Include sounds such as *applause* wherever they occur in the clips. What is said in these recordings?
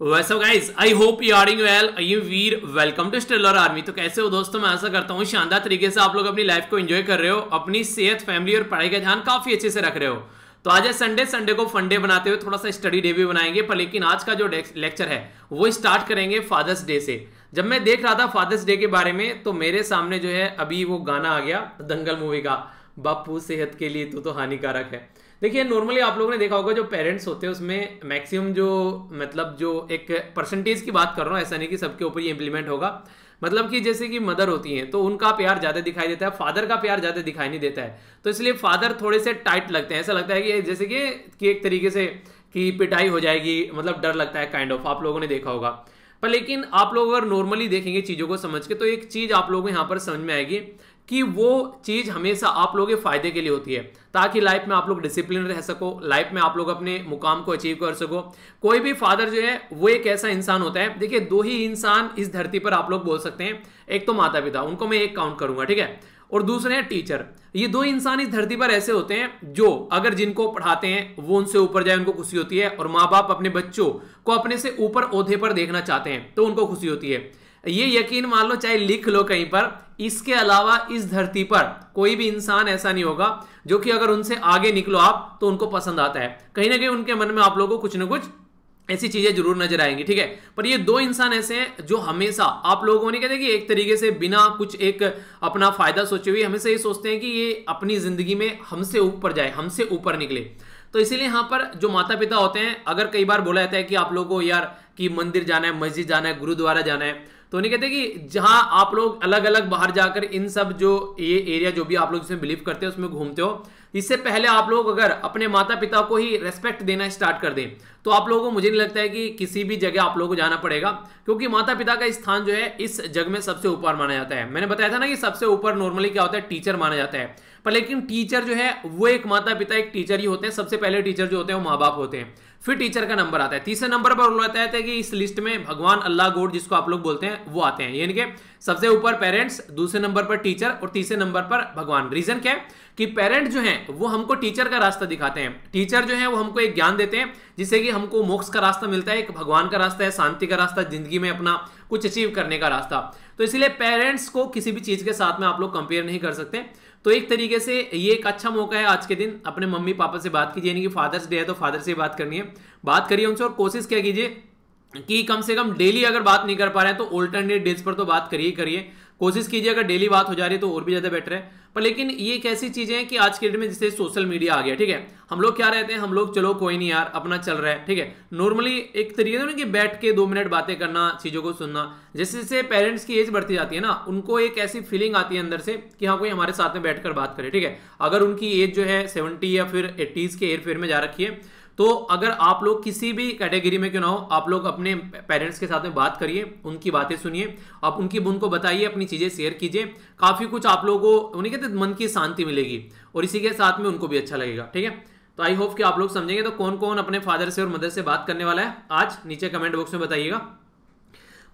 वैसे guys I hope you are well I Veer welcome to stellar army तो कैसे हो दोस्तों? मैं आशा करता हूँ शानदार तरीके से आप लोग अपनी लाइफ को एंजॉय कर रहे हो, अपनी सेहत फैमिली और पढ़ाई का ध्यान काफ़ी अच्छे से रख रहे हो। तो आज है संडे संडे को फंडे बनाते हुए थोड़ा सा स्टडी डे भी बनाएँगे, पर लेकिन आज का जो लेक्चर है, वो स्टार्ट करेंगे फादर्स डे से। जब मैं देख रहा था फादर्स डे के बारे में तो मेरे सामने जो है, अभी वो गाना आ गया, दंगल मूवी का। बापू सेहत के लिए तू तो हानिकारक है। देखिए नॉर्मली आप लोगों ने देखा होगा जो पेरेंट्स होते हैं उसमें मैक्सिमम जो मतलब जो एक परसेंटेज की बात कर रहा हूँ ऐसा नहीं कि सबके ऊपर ये इंप्लीमेंट होगा। मतलब कि जैसे कि मदर होती हैं तो उनका प्यार ज़्यादा दिखाई देता है फादर का प्यार ज़्यादा दिखाई नहीं देता है। तो इसलिए फादर थोड़े से टाइट लगते हैं। ऐसा लगता है कि जैसे कि, कि एक तरीके से कि पिटाई हो जाएगी मतलब डर लगता है काइंड kind ऑफ़ of, आप लोगों ने देखा होगा। पर लेकिन आप लोग अगर नॉर्मली देखेंगे चीज़ों को समझ के तो एक चीज़ आप लोगों को यहाँ पर समझ में आएगी कि वो चीज़ हमेशा आप लोगों के फ़ायदे के लिए होती है, ताकि लाइफ में आप लोग डिसिप्लिन रह सको लाइफ में आप लोग अपने मुकाम को अचीव कर सको। कोई भी फादर जो है, वो एक ऐसा इंसान होता है, देखिए दो ही इंसान इस धरती पर आप लोग बोल सकते हैं, एक तो माता पिता उनको मैं एक काउंट करूँगा, ठीक है? और दूसरे हैं टीचर ये दो इंसान इस धरती पर ऐसे होते हैं, जो अगर जिनको पढ़ाते हैं, वो उनसे ऊपर जाए, उनको खुशी होती है, और माँ बाप अपने बच्चों को अपने से ऊपर ओहदे पर देखना चाहते हैं तो उनको खुशी होती है। ये यकीन मान लो, चाहे लिख लो कहीं पर, इसके अलावा इस धरती पर कोई भी इंसान ऐसा नहीं होगा, जो कि अगर उनसे आगे निकलो आप तो उनको पसंद आता है। कहीं ना कहीं उनके मन में आप लोगों को कुछ ना कुछ ऐसी चीज़ें ज़रूर नज़र आएँगी, ठीक है? पर ये दो इंसान ऐसे हैं जो हमेशा, आप लोगों ने कहते कि एक तरीके से बिना कुछ एक अपना फ़ायदा सोचे हुए, हमेशा ये सोचते हैं कि ये अपनी ज़िंदगी में हमसे ऊपर जाए, हमसे ऊपर निकले। तो इसीलिए यहाँ पर जो माता पिता होते हैं, अगर कई बार बोला जाता है कि आप लोगों को यार कि मंदिर जाना है, मस्जिद जाना है, गुरुद्वारा जाना है तो नहीं कहते कि जहाँ आप लोग अलग अलग बाहर जाकर इन सब जो ये एरिया जो भी आप लोग इसमें बिलीव करते हैं, उसमें घूमते हो, इससे पहले आप लोग अगर अपने माता पिता को ही रेस्पेक्ट देना स्टार्ट कर दें तो आप लोगों को मुझे नहीं लगता है कि किसी भी जगह आप लोगों को जाना पड़ेगा, क्योंकि माता पिता का स्थान जो है, इस जग में सबसे ऊपर माना जाता है। मैंने बताया था ना कि सबसे ऊपर नॉर्मली क्या होता है टीचर माना जाता है। पर लेकिन टीचर जो है, वो एक माता पिता एक टीचर ही होते हैं, सबसे पहले टीचर जो होते हैं, वो माँ बाप होते हैं। फिर टीचर का नंबर आता है। तीसरे नंबर पर बताया है कि इस लिस्ट में भगवान अल्लाह गोड जिसको आप लोग बोलते हैं, वो आते हैं। यानी कि सबसे ऊपर पेरेंट्स दूसरे नंबर पर टीचर और तीसरे नंबर पर भगवान। रीजन क्या है? कि पेरेंट जो है, वो हमको टीचर का रास्ता दिखाते हैं। टीचर जो है, वो हमको एक ज्ञान देते हैं, जिससे कि हमको मोक्ष का रास्ता मिलता है, एक भगवान का रास्ता है, शांति का रास्ता, ज़िंदगी में अपना कुछ अचीव करने का रास्ता। तो इसलिए पेरेंट्स को किसी भी चीज़ के साथ में आप लोग कंपेयर नहीं कर सकते। तो एक तरीके से ये एक अच्छा मौका है आज के दिन। अपने मम्मी पापा से बात कीजिए, यानी कि फादर्स डे है तो फादर से बात करनी है। बात करिए उनसे और कोशिश क्या कीजिए कि कम से कम डेली अगर बात नहीं कर पा रहे हैं तो ऑल्टरनेट डेज़ पर तो बात करिए करिए। कोशिश कीजिए, अगर डेली बात हो जा रही है तो और भी ज़्यादा बेटर है। पर लेकिन ये एक ऐसी चीज़ें हैं कि आज के डेट में जैसे सोशल मीडिया आ गया, ठीक है? हम लोग क्या रहते हैं? हम लोग, चलो कोई नहीं यार, अपना चल रहा है, ठीक है? नॉर्मली एक तरीके से ना कि बैठ के दो मिनट बातें करना, चीज़ों को सुनना जैसे जैसे पेरेंट्स की एज बढ़ती जाती है ना, उनको एक ऐसी फीलिंग आती है अंदर से कि हाँ कोई हमारे साथ में बैठकर बात करे, ठीक है? अगर उनकी एज जो है सेवेंटी या फिर एट्टीज़ के एयर फेयर में जा रखी है तो अगर आप लोग किसी भी कैटेगरी में क्यों ना हो, आप लोग अपने पेरेंट्स के साथ में बात करिए, उनकी बातें सुनिए, आप उनकी उनको बताइए, अपनी चीज़ें शेयर कीजिए, काफ़ी कुछ आप लोगों को, उन्हें कहते मन की शांति मिलेगी, और इसी के साथ में उनको भी अच्छा लगेगा, ठीक है? तो आई होप कि आप लोग समझेंगे तो कौन कौन अपने फादर से और मदर से बात करने वाला है, आज नीचे कमेंट बॉक्स में बताइएगा।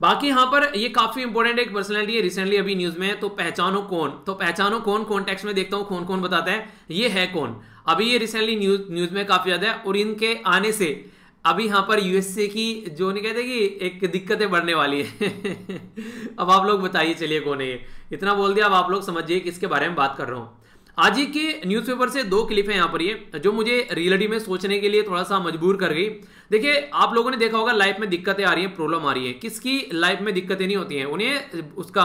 बाकी यहाँ पर ये काफ़ी इंपॉर्टेंट एक पर्सनैलिटी है रिसेंटली अभी न्यूज़ में है तो पहचानो कौन तो पहचानो कौन कौन टेक्स्ट में देखता हूँ कौन कौन बताता है, ये है कौन। अभी ये रिसेंटली न्यूज़ न्यूज़ में काफ़ी ज़्यादा है और इनके आने से अभी यहाँ पर यूएसए की जो नहीं कहते कि एक दिक्कतें बढ़ने वाली है। *laughs* अब आप लोग बताइए, चलिए कौन है ये? इतना बोल दिया, अब आप लोग समझिए किसके बारे में बात कर रहा हूँ। आज ही के न्यूज़पेपर से दो क्लिप है यहाँ पर ये, जो मुझे रियलिटी में सोचने के लिए थोड़ा सा मजबूर कर गई। देखिए, आप लोगों ने देखा होगा लाइफ में दिक्कतें आ रही हैं प्रॉब्लम आ रही है। किसकी लाइफ में दिक्कतें नहीं होती हैं? उन्हें उसका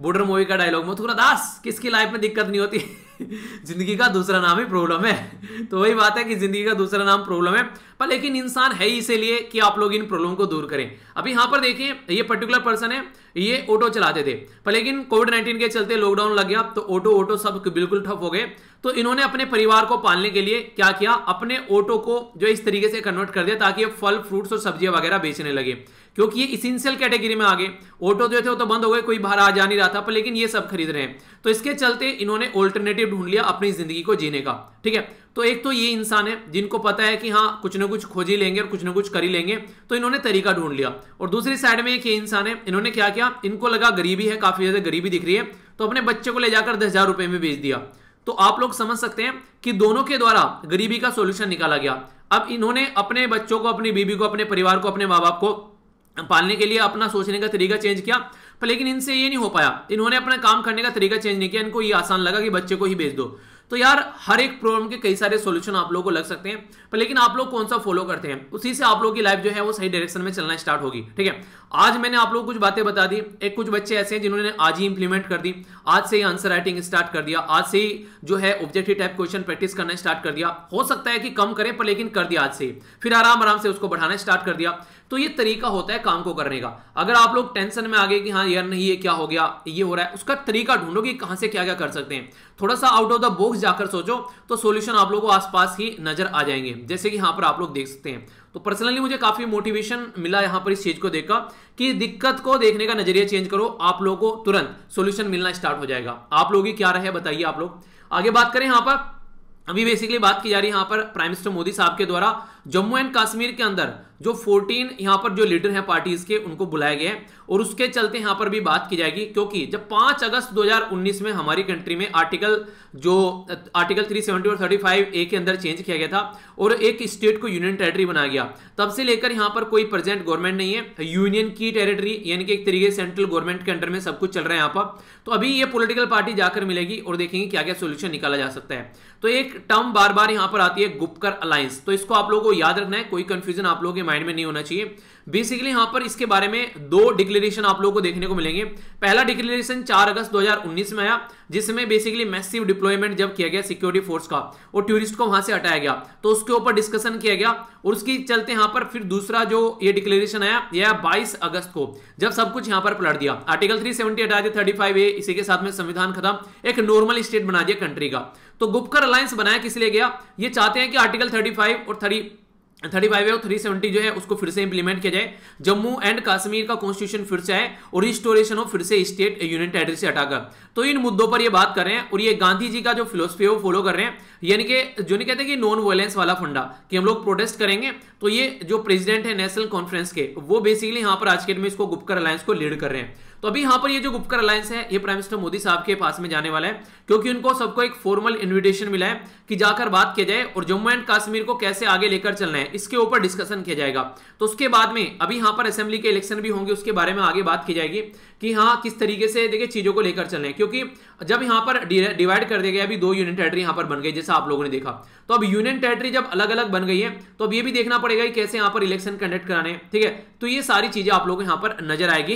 बॉर्डर मूवी का डायलॉग मथुरा दास किसकी लाइफ में दिक्कत नहीं होती? *laughs* ज़िंदगी का दूसरा नाम ही प्रॉब्लम है। तो वही बात है कि ज़िंदगी का दूसरा नाम प्रॉब्लम है, पर लेकिन इंसान है ही इसीलिए कि आप लोग इन प्रॉब्लम को दूर करें। अभी यहाँ पर देखिए, ये पर्टिकुलर पर्सन है, ये ऑटो चलाते थे। पर लेकिन कोविड नाइन्टीन के चलते लॉकडाउन लग गया तो ऑटो ऑटो सब बिल्कुल ठप हो गए। तो इन्होंने अपने परिवार को पालने के लिए क्या किया, अपने ऑटो को जो इस तरीके से कन्वर्ट कर दिया, ताकि फल फ्रूट्स और सब्ज़ियाँ वगैरह बेचने लगे। क्योंकि ये इसेंशियल कैटेगरी में आ गए। ऑटो जो थे वो तो बंद हो गए, कोई बाहर आ जा नहीं रहा था, पर लेकिन ये सब खरीद रहे हैं। तो इसके चलते इन्होंने ऑल्टरनेटिव ढूंढ लिया अपनी ज़िंदगी को जीने का, ठीक है? तो एक तो ये इंसान है, जिनको पता है कि हाँ कुछ ना कुछ खोज ही लेंगे और कुछ ना कुछ कर ही लेंगे तो इन्होंने तरीका ढूंढ लिया। और दूसरी साइड में एक ये इंसान है, इन्होंने क्या किया? इनको लगा गरीबी है, काफ़ी ज़्यादा गरीबी दिख रही है तो अपने बच्चे को ले जाकर दस हज़ार रुपए में बेच दिया। तो आप लोग समझ सकते हैं कि दोनों के द्वारा गरीबी का सोल्यूशन निकाला गया। अब इन्होंने अपने बच्चों को, अपनी बीबी को, अपने परिवार को, अपने माँ बाप को पालने के लिए अपना सोचने का तरीका चेंज किया, पर लेकिन इनसे ये नहीं हो पाया। इन्होंने अपना काम करने का तरीका चेंज नहीं किया। इनको ये आसान लगा कि बच्चे को ही भेज दो। तो यार, हर एक प्रॉब्लम के कई सारे सोल्यूशन आप लोगों को लग सकते हैं, पर लेकिन आप लोग कौन सा फॉलो करते हैं? उसी से आप लोगों की लाइफ जो है वो सही डायरेक्शन में चलना स्टार्ट होगी, ठीक है? आज मैंने आप लोग कुछ बातें बता दी, एक कुछ बच्चे ऐसे हैं जिन्होंने आज ही इंप्लीमेंट कर दी, आज से ही आंसर राइटिंग स्टार्ट कर दिया, आज से ही जो है ऑब्जेक्टिव टाइप क्वेश्चन प्रैक्टिस करना स्टार्ट कर दिया। हो सकता है कि कम करें, पर लेकिन कर दिया आज से फिर आराम आराम से उसको बढ़ाना स्टार्ट कर दिया। तो ये तरीका होता है काम को करने का। अगर आप लोग टेंशन में आ गए कि हाँ यार नहीं, ये क्या हो गया, ये हो रहा है, उसका तरीका ढूंढो कि कहाँ से क्या क्या कर सकते हैं। थोड़ा सा आउट ऑफ़ द बॉक्स जाकर सोचो तो सोल्यूशन आप लोगों को आसपास ही नज़र आ जाएँगे। जैसे कि यहाँ पर आप लोग देख सकते हैं। तो पर्सनली मुझे काफ़ी मोटिवेशन मिला यहाँ पर इस चीज़ को देखकर कि दिक्कत को देखने का नज़रिया चेंज करो, आप लोगों को तुरंत सोल्यूशन मिलना स्टार्ट हो जाएगा। आप लोग क्या रहे बताइए आप लोग। आगे बात करें यहाँ पर। अभी बेसिकली बात की जा रही है यहाँ पर प्राइम मिनिस्टर मोदी साहब के द्वारा। जम्मू एंड कश्मीर के अंदर जो 14 यहाँ पर जो लीडर हैं पार्टीज़ के, उनको बुलाया गया है और उसके चलते यहाँ पर भी बात की जाएगी क्योंकि जब 5 अगस्त 2019 में हमारी कंट्री में आर्टिकल जो आर्टिकल 370 और 35 ए के अंदर चेंज किया गया था और एक स्टेट को यूनियन टेरिटरी बनाया गया, तब से लेकर यहाँ पर कोई प्रेजेंट गवर्नमेंट नहीं है। यूनियन की टेरिटरी यानी कि एक तरीके सेंट्रल गवर्नमेंट के अंडर में सब कुछ चल रहा है यहाँ पर। तो अभी ये पोलिटिकल पार्टी जाकर मिलेगी और देखेंगे क्या क्या सोल्यूशन निकाला जा सकता है। तो एक टर्म बार बार यहाँ पर आती है गुपकर अलायंस तो इसको आप लोगों को याद रखना है, कोई कंफ्यूजन आप लोगों के माइंड में नहीं होना चाहिए। बेसिकली यहाँ पर इसके बारे में दो डिक्लेरेशन आप लोगों को देखने को मिलेंगे। पहला डिक्लेरेशन 4 अगस्त 2019 में आया, जिसमें बेसिकली मैसिव डिप्लॉयमेंट जब किया गया सिक्योरिटी फोर्स का और टूरिस्ट को वहाँ से हटाया गया। तो उसके ऊपर डिस्कशन किया गया, और उसकी चलते यहाँ पर फिर दूसरा जो ये डिक्लेरेशन आया यह बाईस अगस्त को, जब सब कुछ यहाँ पर पलट दिया। Article three seventy thirty five A इसी के साथ में संविधान खत्म, एक नॉर्मल स्टेट बना दिया कंट्री का। तो गुपकर अलायंस बनाया किस लिए गया? ये चाहते हैं कि आर्टिकल थर्टी फाइव और थर्टी थर्टी फाइव और थ्री सेवेंटी जो है, उसको फिर से इंप्लीमेंट किया जाए। जम्मू एंड कश्मीर का कॉन्स्टिट्यूशन फिर से आए और रिस्टोरेशन हो फिर से स्टेट यूनियन टेरिटरी से हटाकर। तो इन मुद्दों पर ये बात कर रहे हैं और ये गांधी जी का जो फिलोसफी है, वो फॉलो कर रहे हैं। यानी कि जो नहीं कहते कि नॉन वायलेंस वाला फंडा कि हम लोग प्रोटेस्ट करेंगे तो ये जो प्रेसिडेंट है नेशनल कॉन्फ्रेंस के, वो बेसिकली यहाँ पर आज के में इसको गुपकर अलायंस को लीड कर रहे हैं। तो अभी यहाँ पर ये जो गुपकर अलायंस है, ये प्राइम मिनिस्टर मोदी साहब के पास में जाने वाला है, क्योंकि उनको सबको एक फॉर्मल इन्विटेशन मिला है कि जाकर बात किया जाए और जम्मू एंड कश्मीर को कैसे आगे लेकर चलना है, इसके ऊपर डिस्कशन किया जाएगा। तो उसके बाद में, अभी यहाँ पर असेंबली के इलेक्शन भी होंगे, उसके बारे में आगे बात की जाएगी कि हाँ किस तरीके से, देखिए, चीज़ों को लेकर चलना है, क्योंकि जब यहाँ पर डिवाइड कर दिया गया, अभी दो यूनियन टेरेटरी यहाँ पर बन गई, जैसा आप लोगों ने देखा। तो अब यूनियन टेरेटरी जब अलग अलग बन गई है तो अब ये भी देखना पड़ेगा कि कैसे यहाँ पर इलेक्शन कंडक्ट कराने ठीक है? तो ये सारी चीज़ें आप लोगों को यहाँ पर नज़र आएगी।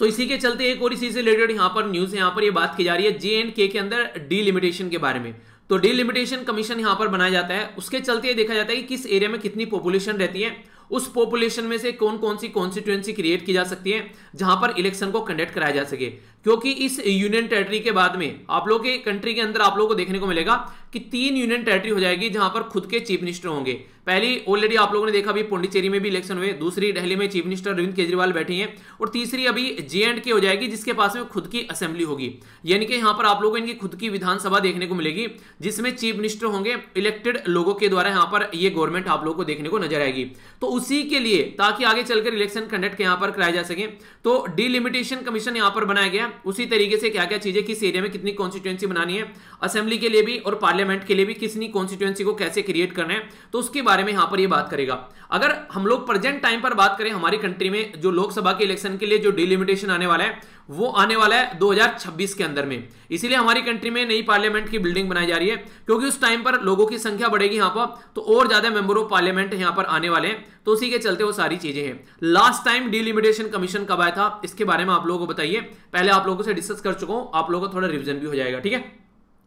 तो इसी के चलते एक और इसी से रिलेटेड यहाँ पर न्यूज़ यहाँ पर ये बात की जा रही है जे एंड के के अंदर डीलिमिटेशन के बारे में। तो डीलिमिटेशन कमीशन यहाँ पर बनाया जाता है। उसके चलते ये देखा जाता है कि किस एरिया में कितनी पॉपुलेशन रहती है। उस पॉपुलेशन में से कौन कौन सी कॉन्स्टिट्यूएंसी क्रिएट की जा सकती है, जहाँ पर इलेक्शन को कंडक्ट कराया जा सके। क्योंकि इस यूनियन टेरिटरी के बाद में आप लोग के कंट्री के अंदर आप लोगों को देखने को मिलेगा कि तीन यूनियन टेरिटरी हो जाएगी जहाँ पर खुद के चीफ मिनिस्टर होंगे। पहली ऑलरेडी आप लोगों ने देखा अभी पुंडीचेरी में भी इलेक्शन हुए। दूसरी, दिल्ली में चीफ मिनिस्टर अरविंद केजरीवाल बैठी हैं। और तीसरी, अभी जे एंड के हो जाएगी, जिसके पास में खुद की असेंबली होगी। यानी कि यहाँ पर आप लोगों को इनकी खुद की विधानसभा देखने को मिलेगी, जिसमें चीफ मिनिस्टर होंगे इलेक्टेड लोगों के द्वारा यहाँ पर ये गवर्नमेंट आप लोगों को देखने को नज़र आएगी। तो उसी के लिए, ताकि आगे चलकर इलेक्शन कंडक्ट यहाँ पर कराया जा सके तो डिलिमिटेशन कमीशन यहाँ पर बनाया गया। उसी तरीके से क्या क्या चीज़ें, किस एरिया में कितनी कॉन्स्टिट्यूंसी बनानी है असेंबली के लिए भी और पार्लियामेंट के लिए भी किसनी कॉन्स्टिट्यूंसी को कैसे क्रिएट करना है तो उसके में यहाँ पर ये बात करेगा। अगर हम लोग प्रेजेंट टाइम पर बात करें, हमारी कंट्री में जो लोकसभा के इलेक्शन के लिए जो डिलिमिटेशन आने वाला है, वो आने वाला है 2026 के अंदर में। इसीलिए हमारी कंट्री में नई पार्लियामेंट की बिल्डिंग बनाई जा रही है, क्योंकि उस टाइम पर लोगों की संख्या बढ़ेगी यहाँ पर तो और ज़्यादा मेंबर ऑफ़ पार्लियामेंट यहाँ पर आने वाले हैं। तो उसी के चलते वो सारी चीज़ें हैं। लास्ट टाइम डिलिमिटेशन कमीशन कब आया था, इसके बारे में आप लोगों को बताइए। पहले आप लोगों से डिस्कस कर चुका हूँ, आप लोगों को थोड़ा रिविजन भी हो जाएगा, ठीक है?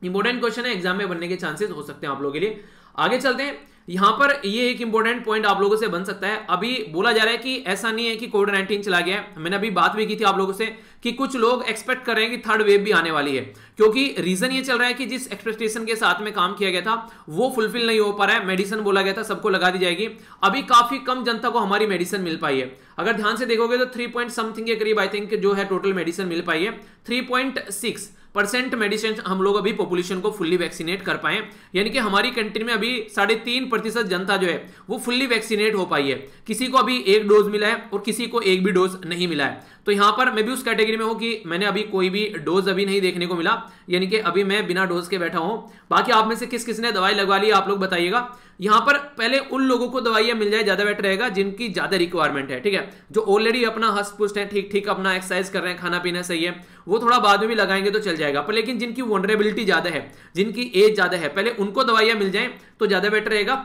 इंपॉर्टेंट क्वेश्चन है एग्ज़ाम में बनने के चांसेस हो सकते हैं आप लोगों के लिए। आगे चलते हैं। यहाँ पर ये एक इंपॉर्टेंट पॉइंट आप लोगों से बन सकता है। अभी बोला जा रहा है कि ऐसा नहीं है कि कोविड नाइनटीन चला गया। है मैंने अभी बात भी की थी आप लोगों से कि कुछ लोग एक्सपेक्ट कर रहे हैं कि थर्ड वेव भी आने वाली है। क्योंकि रीजन ये चल रहा है कि जिस एक्सपेक्टेशन के साथ में काम किया गया था, वो फुलफिल नहीं हो पा रहा है। मेडिसिन बोला गया था, सबको लगा दी जाएगी। अभी काफ़ी कम जनता को हमारी मेडिसिन मिल पाई है। अगर ध्यान से देखोगे तो थ्री पॉइंट समथिंग के करीब आई थिंक जो है टोटल मेडिसिन मिल पाई है। Three point six percent medicine हम लोग अभी पॉपुलेशन को फुल्ली वैक्सीनेट कर पाए। यानी कि हमारी कंट्री में अभी साढ़े तीन प्रतिशत जनता जो है, वो फुल्ली वैक्सीनेट हो पाई है। किसी को अभी एक डोज मिला है और किसी को एक भी डोज नहीं मिला है। तो यहाँ पर मैं भी उस कैटेगरी में हूँ कि मैंने अभी कोई भी डोज अभी नहीं देखने को मिला, यानी कि अभी मैं बिना डोज के बैठा हूँ। बाकी आप में से किस किसने दवाई लगवा ली, आप लोग बताइएगा। यहाँ पर पहले उन लोगों को दवाइयाँ मिल जाए, ज़्यादा बेटर रहेगा, जिनकी ज़्यादा रिक्वायरमेंट है, ठीक है? जो ऑलरेडी अपना हस्त पुष्ट है ठीक ठीक अपना एक्सरसाइज कर रहे हैं, खाना पीना सही है, वो थोड़ा बाद में भी लगाएँगे तो चल जाएगा। पर लेकिन जिनकी वनरेबिलिटी ज़्यादा है, जिनकी एज ज़्यादा है, पहले उनको दवाइयाँ मिल जाए तो ज़्यादा बेटर रहेगा।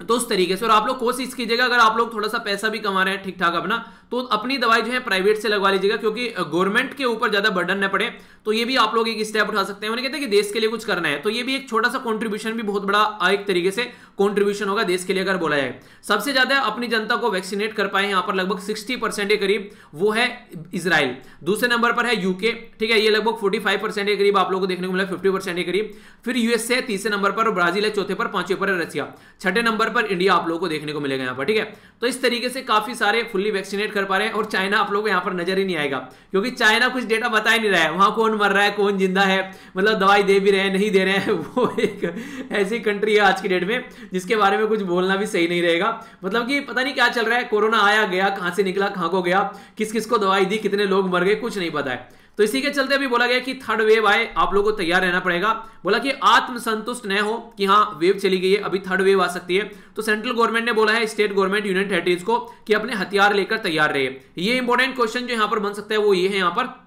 तो उस तरीके से, और आप लोग कोशिश कीजिएगा, अगर आप लोग थोड़ा सा पैसा भी कमा रहे हैं ठीक ठाक अपना तो अपनी दवाई जो है प्राइवेट से लगवा लीजिएगा, क्योंकि गवर्नमेंट के ऊपर ज़्यादा बर्डन न पड़े तो ये भी आप लोग एक स्टेप उठा सकते हैं। मैंने कहते हैं कि देश के लिए कुछ करना है तो ये भी एक छोटा सा कॉन्ट्रीब्यूशन भी बहुत बड़ा एक तरीके से कॉन्ट्रीब्यूशन होगा देश के लिए अगर बोला जाए। सबसे ज़्यादा अपनी जनता को वैक्सीनेट कर पाए यहाँ पर लगभग सिक्सटी परसेंट के करीब, वो है इसराइल दूसरे नंबर पर है यूके ठीक है, ये लगभग फोर्टी फाइव परसेंट के करीब आप लोग को देखने को मिला फिफ्टी परसेंट के करीब। फिर यूएसए तीसरे नंबर पर ब्राज़ील है, चौथे पर, पाँचवें पर है रशिया छठे नंबर पर इंडिया आप लोग को देखने को मिलेगा यहाँ पर, ठीक है? तो इस तरीके से काफ़ी सारे फुल्ली वैक्सीनेट कर पा रहे हैं और चाइना आप लोग को यहाँ पर नज़र ही नहीं आएगा, क्योंकि चाइना कुछ डेटा बता ही नहीं रहा है। वहाँ कौन मर रहा है, कौन ज़िंदा है मतलब दवाई दे भी रहे हैं, नहीं दे रहे हैं, *laughs* वो एक ऐसी कंट्री है आज की डेट में, जिसके बारे में कुछ बोलना भी सही नहीं रहेगा। मतलब कि पता नहीं क्या चल रहा है, कोरोना आया, गया, कहाँ से निकला, कहाँ को गया किस किस को दवाई दी, कितने लोग मर गए, कुछ नहीं पता है। तो इसी के चलते अभी बोला गया कि थर्ड वेव आए, आप लोगों को तैयार रहना पड़ेगा। बोला कि आत्मसंतुष्ट न हो कि हाँ वेव चली गई है, अभी थर्ड वेव आ सकती है। तो सेंट्रल गवर्नमेंट ने बोला है स्टेट गवर्नमेंट यूनियन टेरिटरीज को कि अपने हथियार लेकर तैयार रहे। ये इंपॉर्टेंट क्वेश्चन जो यहाँ पर बन सकता है, वो ये है यहाँ पर।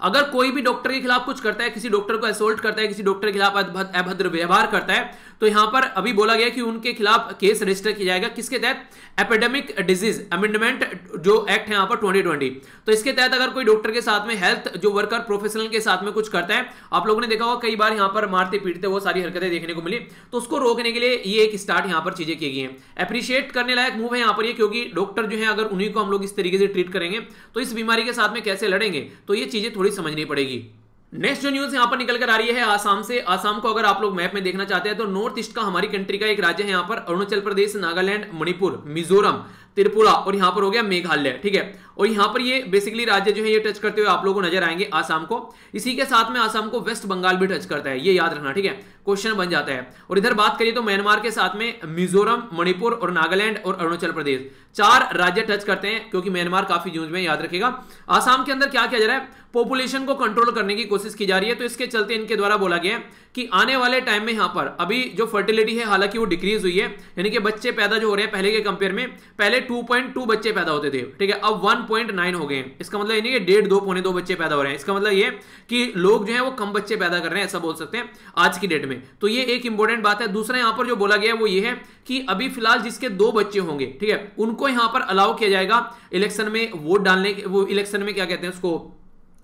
अगर कोई भी डॉक्टर के खिलाफ कुछ करता है, किसी डॉक्टर को असोल्ट करता है, किसी डॉक्टर के खिलाफ अभद्र व्यवहार करता है तो यहाँ पर अभी बोला गया कि उनके खिलाफ केस रजिस्टर किया जाएगा। किसके तहत? एपिडेमिक डिज़ीज़ अमेंडमेंट जो एक्ट है यहाँ पर 2020 तो इसके तहत अगर कोई डॉक्टर के साथ में हेल्थ जो वर्कर प्रोफेशनल के साथ में कुछ करता है, आप लोगों ने देखा होगा, कई बार यहाँ पर मारते, पीटते वो सारी हरकतें देखने को मिली। तो उसको रोकने के लिए ये एक स्टार्ट यहाँ पर चीज़ें की गई हैं। अप्रिशिएट करने लायक मूव है यहाँ पर ये, क्योंकि डॉक्टर जो है, अगर उन्हीं को हम लोग इस तरीके से ट्रीट करेंगे तो इस बीमारी के साथ में कैसे लड़ेंगे? तो ये चीज़ें थोड़ी समझनी पड़ेगी। नेक्स्ट जो न्यूज़ यहाँ पर निकल कर आ रही है, आसाम से। आसाम को अगर आप लोग मैप में देखना चाहते हैं तो नॉर्थ ईस्ट का हमारी कंट्री का एक राज्य है यहाँ पर, अरुणाचल प्रदेश, नागालैंड, मणिपुर, मिजोरम, त्रिपुरा और यहाँ पर हो गया मेघालय, ठीक है? और यहाँ पर ये बेसिकली राज्य जो है ये टच करते हुए आप लोगों को नज़र आएँगे आसाम को। इसी के साथ में आसाम को वेस्ट बंगाल भी टच करता है, ये याद रखना, ठीक है? क्वेश्चन बन जाता है। और इधर बात करिए तो म्यांमार के साथ में मिजोरम, मणिपुर और नागालैंड और अरुणाचल प्रदेश। चार राज्य टच करते हैं, क्योंकि म्यांमार काफ़ी न्यूज़ में याद रखेगा। आसाम के अंदर क्या किया जा रहा है? पॉपुलेशन को कंट्रोल करने की कोशिश की जा रही है तो इसके चलते इनके द्वारा बोला गया कि आने वाले टाइम में यहाँ पर अभी जो फर्टिलिटी है, हालाँकि वो डिक्रीज हुई है, यानी कि बच्चे पैदा जो हो रहे हैं पहले के कंपेयर में, पहले 2.2 बच्चे पैदा होते थे, ठीक है? अब 1.9 हो गए इसका मतलब ये कि डेढ़, दो, पौने दो बच्चे पैदा हो रहे हैं। इसका मतलब ये कि लोग जो है वो कम बच्चे पैदा कर रहे हैं, ऐसा बोल सकते हैं, आज की डेट में। तो ये एक इंपॉर्टेंट बात है। दूसरा यहाँ पर जो बोला गया है वो ये है कि अभी फ़िलहाल जिसके दो बच्चे होंगे, ठीक है, उनको यहाँ पर अलाउ किया जाएगा इलेक्शन में वोट डालने वो इलेक्शन में क्या कहते हैं उसको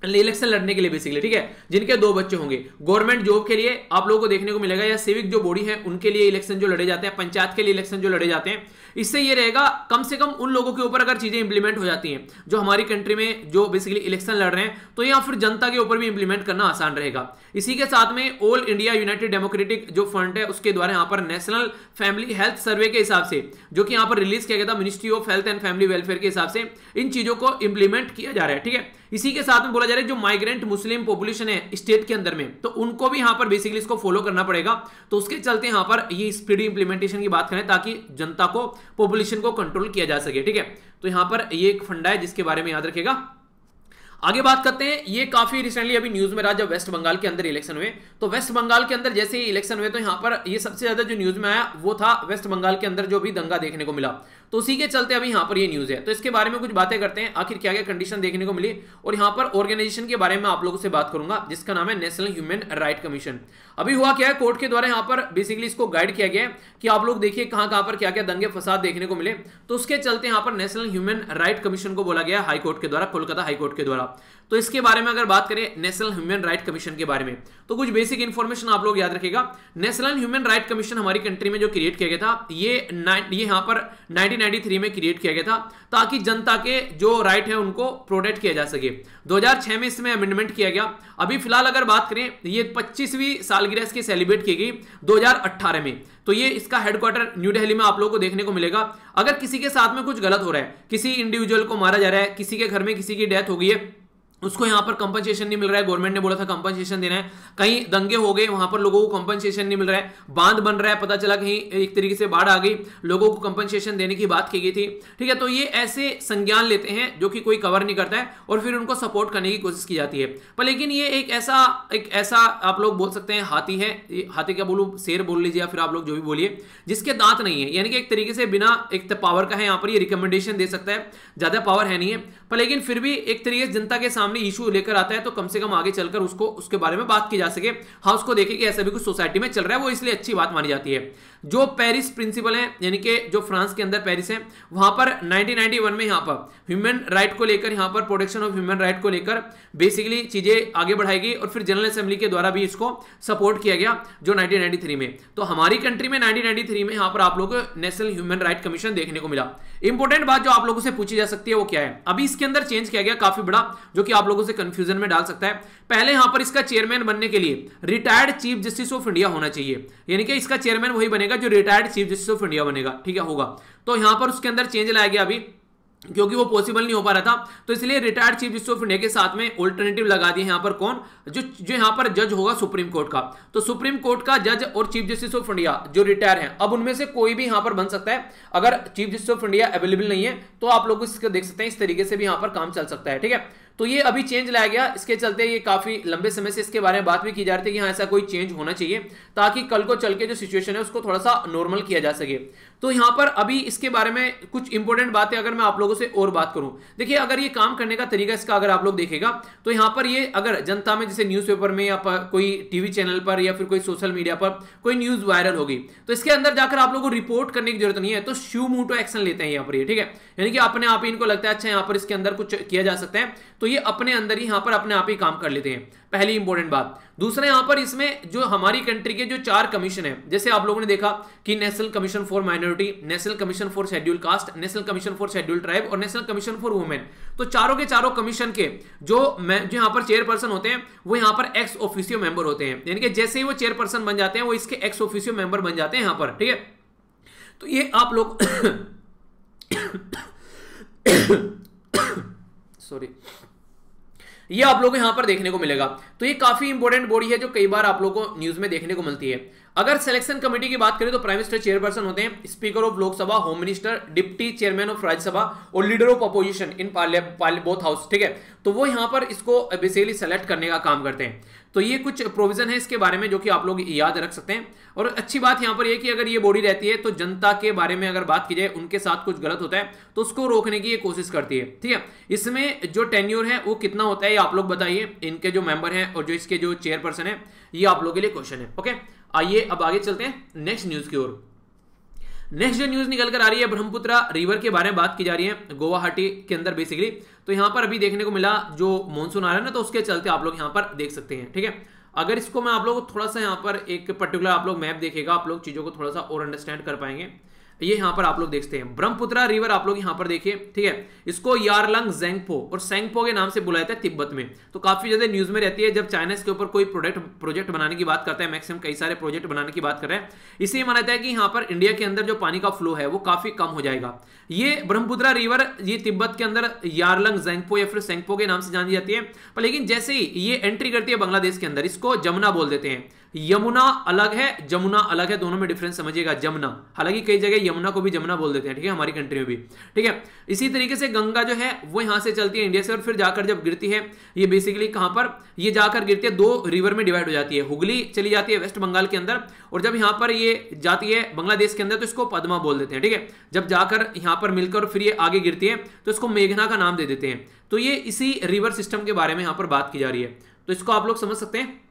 इलेक्शन लड़ने के लिए बेसिकली ठीक है? जिनके दो बच्चे होंगे। गवर्नमेंट जॉब के लिए आप लोगों को देखने को मिलेगा, या सिविक जो बॉडी है, उनके लिए इलेक्शन जो लड़े जाते हैं, पंचायत के लिए इलेक्शन जो लड़े जाते हैं, इससे ये रहेगा, कम से कम उन लोगों के ऊपर अगर चीज़ें इंप्लीमेंट हो जाती हैं, जो हमारी कंट्री में जो बेसिकली इलेक्शन लड़ रहे हैं तो या फिर जनता के ऊपर भी इंप्लीमेंट करना आसान रहेगा। इसी के साथ में ऑल इंडिया यूनाइटेड डेमोक्रेटिक जो फंड है, उसके द्वारा यहाँ पर नेशनल फैमिली हेल्थ सर्वे के हिसाब से, जो कि यहाँ पर रिलीज़ किया गया था ministry of health and family welfare के हिसाब से, इन चीज़ों को इंप्लीमेंट किया जा रहा है, ठीक है? इसी के साथ में बोला जा रहा है जो माइग्रेंट मुस्लिम पॉपुलेशन है स्टेट के अंदर में तो उनको भी यहाँ पर बेसिकली इसको फॉलो करना पड़ेगा। तो उसके चलते यहाँ पर ये स्पीडी इंप्लीमेंटेशन की बात करें ताकि जनता को पॉपुलेशन को कंट्रोल किया जा सके, ठीक है? तो यहाँ पर ये एक फंडा है जिसके बारे में याद रखेगा आगे बात करते हैं, ये काफ़ी रिसेंटली अभी न्यूज़ में रहा जब वेस्ट बंगाल के अंदर इलेक्शन हुए। तो वेस्ट बंगाल के अंदर जैसे ही इलेक्शन हुए तो यहाँ पर ये सबसे ज़्यादा जो न्यूज़ में आया वो था वेस्ट बंगाल के अंदर जो भी दंगा देखने को मिला। तो उसी के चलते अभी यहाँ पर ये न्यूज़ है। तो इसके बारे में कुछ बातें करते हैं, आखिर क्या क्या कंडीशन देखने को मिली और यहाँ पर ऑर्गेनाइजेशन के बारे में आप लोगों से बात करूँगा, जिसका नाम है नेशनल ह्यूमन राइट कमीशन अभी हुआ क्या है कोर्ट के द्वारा यहाँ पर बेसिकली इसको गाइड किया गया कि आप लोग देखिए कहाँ कहाँ पर क्या क्या दंगे फसाद देखने को मिले। तो उसके चलते यहाँ पर नेशनल ह्यूमन राइट कमीशन को बोला गया हाईकोर्ट के द्वारा, कोलकाता हाईकोर्ट के द्वारा। तो इसके बारे में अगर बात करें नेशनल ह्यूमन राइट कमीशन के बारे में तो कुछ बेसिक इंफॉर्मेशन आप लोग याद रखेगा नेशनल ह्यूमन राइट कमीशन हमारी कंट्री में जो क्रिएट किया गया था, ये ये यहाँ पर 1993 में क्रिएट किया गया था, ताकि जनता के जो राइट है उनको प्रोटेक्ट किया जा सके। 2006 में इसमें अमेंडमेंट किया गया। अभी फ़िलहाल अगर बात करें, ये 25वीं सालगिरह इसकी सेलिब्रेट की गई 2018 में। तो ये इसका हेडक्वार्टर न्यू दिल्ली में आप लोगों को देखने को मिलेगा। अगर किसी के साथ में कुछ गलत हो रहा है, किसी इंडिविजुअल को मारा जा रहा है, किसी के घर में किसी की डेथ हो गई है उसको यहाँ पर कंपनसेशन नहीं मिल रहा है। गवर्नमेंट ने बोला था कंपनसेशन देना है। कहीं दंगे हो गए, वहाँ पर लोगों को कंपनसेशन नहीं मिल रहा है। बाँध बन रहा है, पता चला कहीं एक तरीके से बाढ़ आ गई। लोगों को कंपनसेशन देने की बात की गई थी। ठीक है तो ये ऐसे संज्ञान लेते हैं जो कि कोई कवर नहीं करता है और फिर उनको सपोर्ट करने की कोशिश की जाती है। पर लेकिन ये एक ऐसा एक ऐसा आप लोग बोल सकते हैं, हाथी है। हाथी क्या बोलू? शेर बोल लीजिए या फिर आप लोग जो भी बोलिए, जिसके दांत नहीं है। यानी कि एक तरीके से बिना एक पावर का है यहाँ पर, ये रिकमेंडेशन दे सकता है। ज़्यादा पावर है नहीं है। पर लेकिन फिर भी एक तरीके से जनता के सामने इशू लेकर आता है तो कम से कम आगे चलकर उसको, उसके बारे में बात की जा सके। हाँ उसको देखे कि ऐसा भी कुछ सोसाइटी में चल रहा है, वो इसलिए अच्छी बात मानी जाती है। जो पेरिस प्रिंसिपल है, यानी कि जो फ्रांस के अंदर पेरिस है, वहाँ पर 1991 में यहाँ पर ह्यूमन राइट को लेकर, यहाँ पर प्रोटेक्शन ऑफ़ ह्यूमन राइट को लेकर बेसिकली चीज़ें आगे बढ़ाई गई और फिर जनरल असेंबली के द्वारा भी इसको सपोर्ट किया गया, जो 1993 में। तो हमारी कंट्री में 1993 में यहाँ पर आप लोग नेशनल ह्यूमन राइट कमीशन देखने को मिला। इंपॉर्टेंट बात जो आप लोगों से पूछी जा सकती है, वो क्या है? अभी इसके अंदर चेंज किया गया काफ़ी बड़ा, जो कि आप लोगों से कंफ्यूजन में डाल सकता है। पहले यहाँ पर इसका चेयरमैन बनने के लिए retired chief justice of India होना चाहिए। यानी कि इसका चेयरमैन वही बनेगा जो retired chief justice of India बनेगा। ठीक है, होगा। तो यहाँ पर उसके अंदर चेंज लाया गया अभी, क्योंकि वो पॉसिबल नहीं हो पा रहा था। तो इसलिए retired chief justice of India के साथ में ऑल्टरनेटिव लगा दिए यहाँ पर कौन? जो जो यहाँ पर जज होगा सुप्रीम कोर्ट का। तो सुप्रीम कोर्ट का जज और चीफ जस्टिस ऑफ़ इंडिया जो रिटायर हैं, अब उनमें से कोई भी यहाँ पर बन सकता है। अगर chief justice of India available नहीं है तो आप लोग इसको देख सकते हैं। इस तरीके से भी यहाँ पर काम चल सकता है। ठीक है? तो ये अभी चेंज लाया गया। इसके चलते ये काफ़ी लंबे समय से इसके बारे में बात भी की जा रही थी कि हाँ ऐसा कोई चेंज होना चाहिए ताकि कल को चल के जो सिचुएशन है, उसको थोड़ा सा नॉर्मल किया जा सके। तो यहाँ पर अभी इसके बारे में कुछ इंपॉर्टेंट बातें अगर मैं आप लोगों से और बात करूँ। देखिए, अगर ये काम करने का तरीका इसका अगर आप लोग देखेगा तो यहाँ पर ये अगर जनता में जैसे न्यूज़पेपर में या कोई टीवी चैनल पर या फिर कोई सोशल मीडिया पर कोई न्यूज़ वायरल होगी तो इसके अंदर जाकर आप लोगों को रिपोर्ट करने की ज़रूरत नहीं है। तो श्यू मूटो एक्शन लेते हैं यहाँ पर ठीक है? यानी कि अपने आप ही इनको लगता है अच्छा यहाँ पर इसके अंदर कुछ किया जा सकता है। तो ये अपने अंदर ही यहाँ पर अपने आप ही काम कर लेते हैं पहली इंपॉर्टेंट बात दूसरा यहाँ पर इसमें जो हमारी कंट्री के जो चार कमीशन है जैसे आप लोगों ने देखा कि national commission for minority national commission for schedule caste national commission for schedule tribe और नेशनल कमीशन फॉर वुमेन तो चारों के चारों कमीशन के जो जो यहाँ पर चेयरपर्सन होते हैं वो यहाँ पर एक्स ऑफिसियो मेंबर होते हैं यानी कि जैसे ही वो चेयरपर्सन बन जाते हैं वो इसके एक्स ऑफिसियो मेंबर बन जाते हैं यहाँ पर ठीक है तो ये आप लोग सॉरी ये आप लोगों को यहाँ पर देखने को मिलेगा। तो ये काफ़ी इंपॉर्टेंट बॉडी है जो कई बार आप लोगों को न्यूज़ में देखने को मिलती है। अगर सिलेक्शन कमेटी की बात करें तो प्राइम मिनिस्टर चेयरपर्सन होते हैं speaker of Lok Sabha home minister deputy chairman of Rajya Sabha और leader of opposition in both house ठीक है? तो वो यहाँ पर इसको बेसिकली सेलेक्ट करने का काम करते हैं। तो ये कुछ प्रोविज़न है इसके बारे में जो कि आप लोग याद रख सकते हैं। और अच्छी बात यहाँ पर यह कि अगर ये बॉडी रहती है तो जनता के बारे में अगर बात की जाए, उनके साथ कुछ गलत होता है तो उसको रोकने की ये कोशिश करती है, ठीक है? इसमें जो टेन्यूर है, वो कितना होता है, ये आप लोग बताइए। इनके जो मेंबर हैं और जो इसके जो चेयरपर्सन है, ये आप लोगों के लिए क्वेश्चन है ओके आइए अब आगे चलते हैं नेक्स्ट न्यूज़ की ओर। नेक्स्ट जो न्यूज़ निकल कर आ रही है, ब्रह्मपुत्र रिवर के बारे में बात की जा रही है, गुवाहाटी के अंदर बेसिकली तो यहाँ पर अभी देखने को मिला जो मानसून आ रहा है ना तो उसके चलते आप लोग यहाँ पर देख सकते हैं, ठीक है? अगर इसको मैं आप लोग थोड़ा सा यहाँ पर एक पर्टिकुलर आप लोग मैप देखेगा, आप लोग चीज़ों को थोड़ा सा और अंडरस्टैंड कर पाएँगे। ये यहाँ पर आप लोग देखते हैं। ब्रह्मपुत्रा रिवर आप लोग यहाँ पर देखिए, ठीक है? इसको यारलंग जेंगपो, और सेंगपो के नाम से बुलाया था तिब्बत में। तो काफ़ी ज़्यादा न्यूज़ में रहती है, जब चाइना के ऊपर कोई प्रोडक्ट प्रोजेक्ट बनाने की बात करता है, मैक्सिमम कई सारे प्रोजेक्ट बनाने की बात कर रहे हैं। इसलिए माना जाता है कि यहाँ पर इंडिया के अंदर जो पानी का फ्लो है, वो काफ़ी कम हो जाएगा। ये ब्रह्मपुत्रा रिवर, ये तिब्बत के अंदर यारलंग जेंगपो या फिर सेंगपो के नाम से जानी जाती है। पर लेकिन जैसे ही ये एंट्री करती है बांग्लादेश के अंदर, इसको जमुना बोल देते हैं। यमुना अलग है, जमुना अलग है, दोनों में डिफरेंस समझिएगा, जमुना। हालाँकि कई जगह यमुना को भी जमुना बोल देते हैं, ठीक है, हमारी कंट्री में भी। ठीक है, इसी तरीके से गंगा जो है, वो यहाँ से चलती है इंडिया से और फिर जाकर जब गिरती है, ये बेसिकली कहाँ पर? ये जाकर गिरती है, दो रिवर में डिवाइड हो जाती है। हुगली चली जाती है वेस्ट बंगाल के अंदर और जब यहाँ पर ये जाती है बांग्लादेश के अंदर तो इसको पदमा बोल देते हैं, ठीक है? जब जाकर यहाँ पर मिलकर फिर ये आगे गिरती है तो इसको मेघना का नाम दे देते हैं। तो ये इसी रिवर सिस्टम के बारे में यहाँ पर बात की जा रही है। तो इसको आप लोग समझ सकते हैं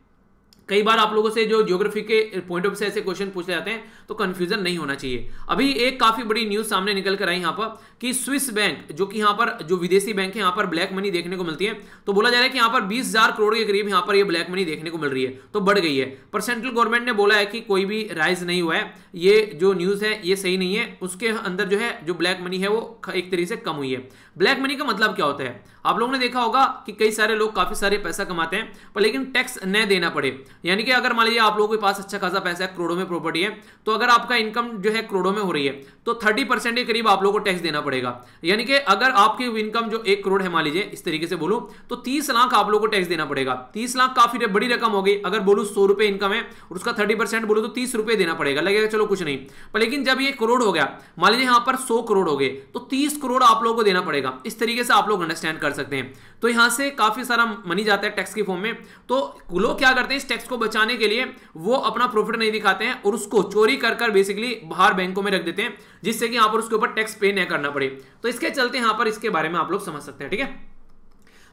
कई बार आप लोगों से जो ज्योग्राफी के पॉइंट ऑफ़ से ऐसे क्वेश्चन पूछे जाते हैं तो कंफ्यूजन नहीं होना चाहिए। अभी एक काफ़ी बड़ी न्यूज़ सामने निकल कर आई यहाँ पर कि स्विस बैंक जो कि यहाँ पर, जो विदेशी बैंक है, यहाँ पर ब्लैक मनी देखने को मिलती है। तो बोला जा रहा है कि यहाँ पर बीस करोड़ के करीब यहाँ पर ये ब्लैक मनी देखने को मिल रही है तो बढ़ गई है। पर सेंट्रल गवर्नमेंट ने बोला है कि कोई भी राइज नहीं हुआ है। ये जो न्यूज़ है, ये सही नहीं है। उसके अंदर जो है, जो ब्लैक मनी है, वो एक तरीके से कम हुई है। ब्लैक मनी का मतलब क्या होता है? आप लोगों ने देखा होगा कि कई सारे लोग काफ़ी सारे पैसा कमाते हैं, पर लेकिन टैक्स न देना पड़े। यानी कि अगर मान लीजिए आप लोगों के पास अच्छा खासा पैसा है, करोड़ों में प्रॉपर्टी है तो तो अगर आपका इनकम जो है करोड़ों में हो रही है तो थर्टी परसेंट के करीब आप लोगों को टैक्स देना पड़ेगा। यानी कि अगर आपकी इनकम जो एक करोड़ है, मान लीजिए, इस तरीके से बोलूँ तो तीस लाख आप लोगों को टैक्स देना पड़ेगा। तीस लाख काफ़ी बड़ी रकम हो गई अगर बोलूँ सौ रुपए इनकम है, और उसका थर्टी परसेंट बोलूँ तो तीस रुपए देना पड़ेगा। लगेगा, चलो कुछ नहीं। पर लेकिन जब ये करोड़ हो गया, मान लीजिए यहाँ पर सौ करोड़ हो गए तो तीस करोड़ आप लोगों को देना पड़ेगा। इस तरीके से आप लोग अंडरस्टैंड कर सकते हैं। तो यहाँ से काफ़ी सारा मनी जाता है टैक्स की फॉर्म में। तो लोग क्या करते हैं, इस टैक्स को बचाने के लिए वो अपना प्रॉफिट नहीं दिखाते हैं, और उसको चोरी कर कर बेसिकली बाहर बैंकों में रख देते हैं, जिससे कि यहाँ पर उसके ऊपर टैक्स पे नहीं करना पड़े। तो इसके चलते यहाँ पर इसके बारे में आप लोग समझ सकते हैं, ठीक है?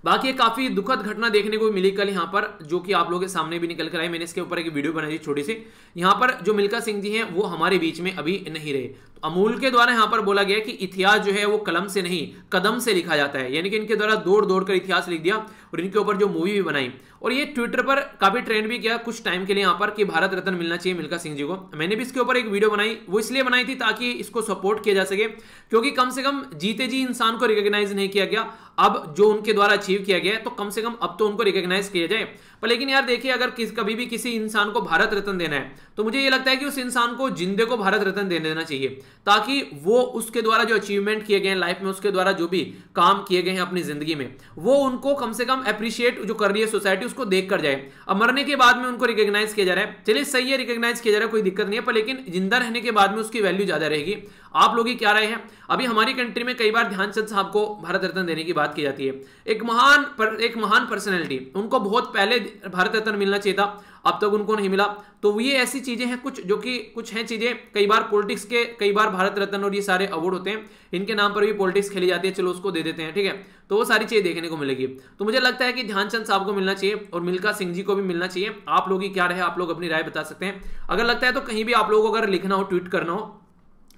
बाकी काफ़ी दुखद घटना देखने को मिली कल यहाँ पर, जो कि आप लोगों के सामने भी निकल कर आई। मैंने इसके ऊपर एक वीडियो बनाई थी छोटी सी। यहाँ पर जो मिल्का सिंह जी हैं, वो हमारे बीच में अभी नहीं रहे। अमूल के द्वारा यहाँ पर बोला गया कि इतिहास जो है वो कलम से नहीं, कदम से लिखा जाता है। यानी कि इनके द्वारा दौड़ दौड़ कर इतिहास लिख दिया और इनके ऊपर जो मूवी भी बनाई। और ये ट्विटर पर काफ़ी ट्रेंड भी किया कुछ टाइम के लिए यहाँ पर कि भारत रत्न मिलना चाहिए मिल्का सिंह जी को। मैंने भी इसके ऊपर एक वीडियो बनाई, वो इसलिए बनाई थी ताकि इसको सपोर्ट किया जा सके, क्योंकि कम से कम जीते जी इंसान को रिकॉग्नाइज नहीं किया गया। अब जो उनके द्वारा अचीव किया गया तो कम से कम अब तो उनको रिकॉग्नाइज किया जाए। पर लेकिन यार देखिए, अगर किस, कभी भी किसी इंसान को भारत रत्न देना है तो मुझे ये लगता है कि उस इंसान को, जिंदे को भारत रत्न दे देना चाहिए। ताकि वो उसके द्वारा जो अचीवमेंट किए गए हैं लाइफ में, उसके द्वारा जो भी काम किए गए हैं अपनी ज़िंदगी में, वो उनको कम से कम अप्रिशिएट जो कर रही है सोसाइटी उसको देख कर जाए। अब मरने के बाद में उनको रिकॉग्नाइज किया जा रहा है। चलिए सही है रिकॉग्नाइज किया जा रहा है, कोई दिक्कत नहीं है, पर लेकिन ज़िंदा रहने के बाद में उसकी वैल्यू ज़्यादा रहेगी। आप लोग क्या रहे हैं? अभी हमारी कंट्री में कई बार ध्यानचंद साहब को भारत रत्न देने की बात की जाती है। एक महान पर, एक महान पर्सनैलिटी उनको बहुत पहले भारत रत्न मिलना चाहिए था अब तक उनको नहीं मिला। तो ये ऐसी चीज़ें हैं कुछ जो कि कुछ हैं चीज़ें कई बार पॉलिटिक्स के कई बार भारत रत्न और ये सारे अवार्ड होते हैं। इनके नाम पर भी पॉलिटिक्स खेली जाती है चलो उसको दे देते हैं ठीक है? तो वो सारी चीज़ें देखने को मिलेगी। तो मुझे लगता है कि ध्यानचंद साहब को मिलना चाहिए और मिल्का सिंह जी को भी मिलना चाहिए। आप लोग ही क्या रहे आप लोग अपनी राय बता सकते हैं। अगर लगता है तो कहीं भी आप लोगों को अगर लिखना हो ट्वीट करना हो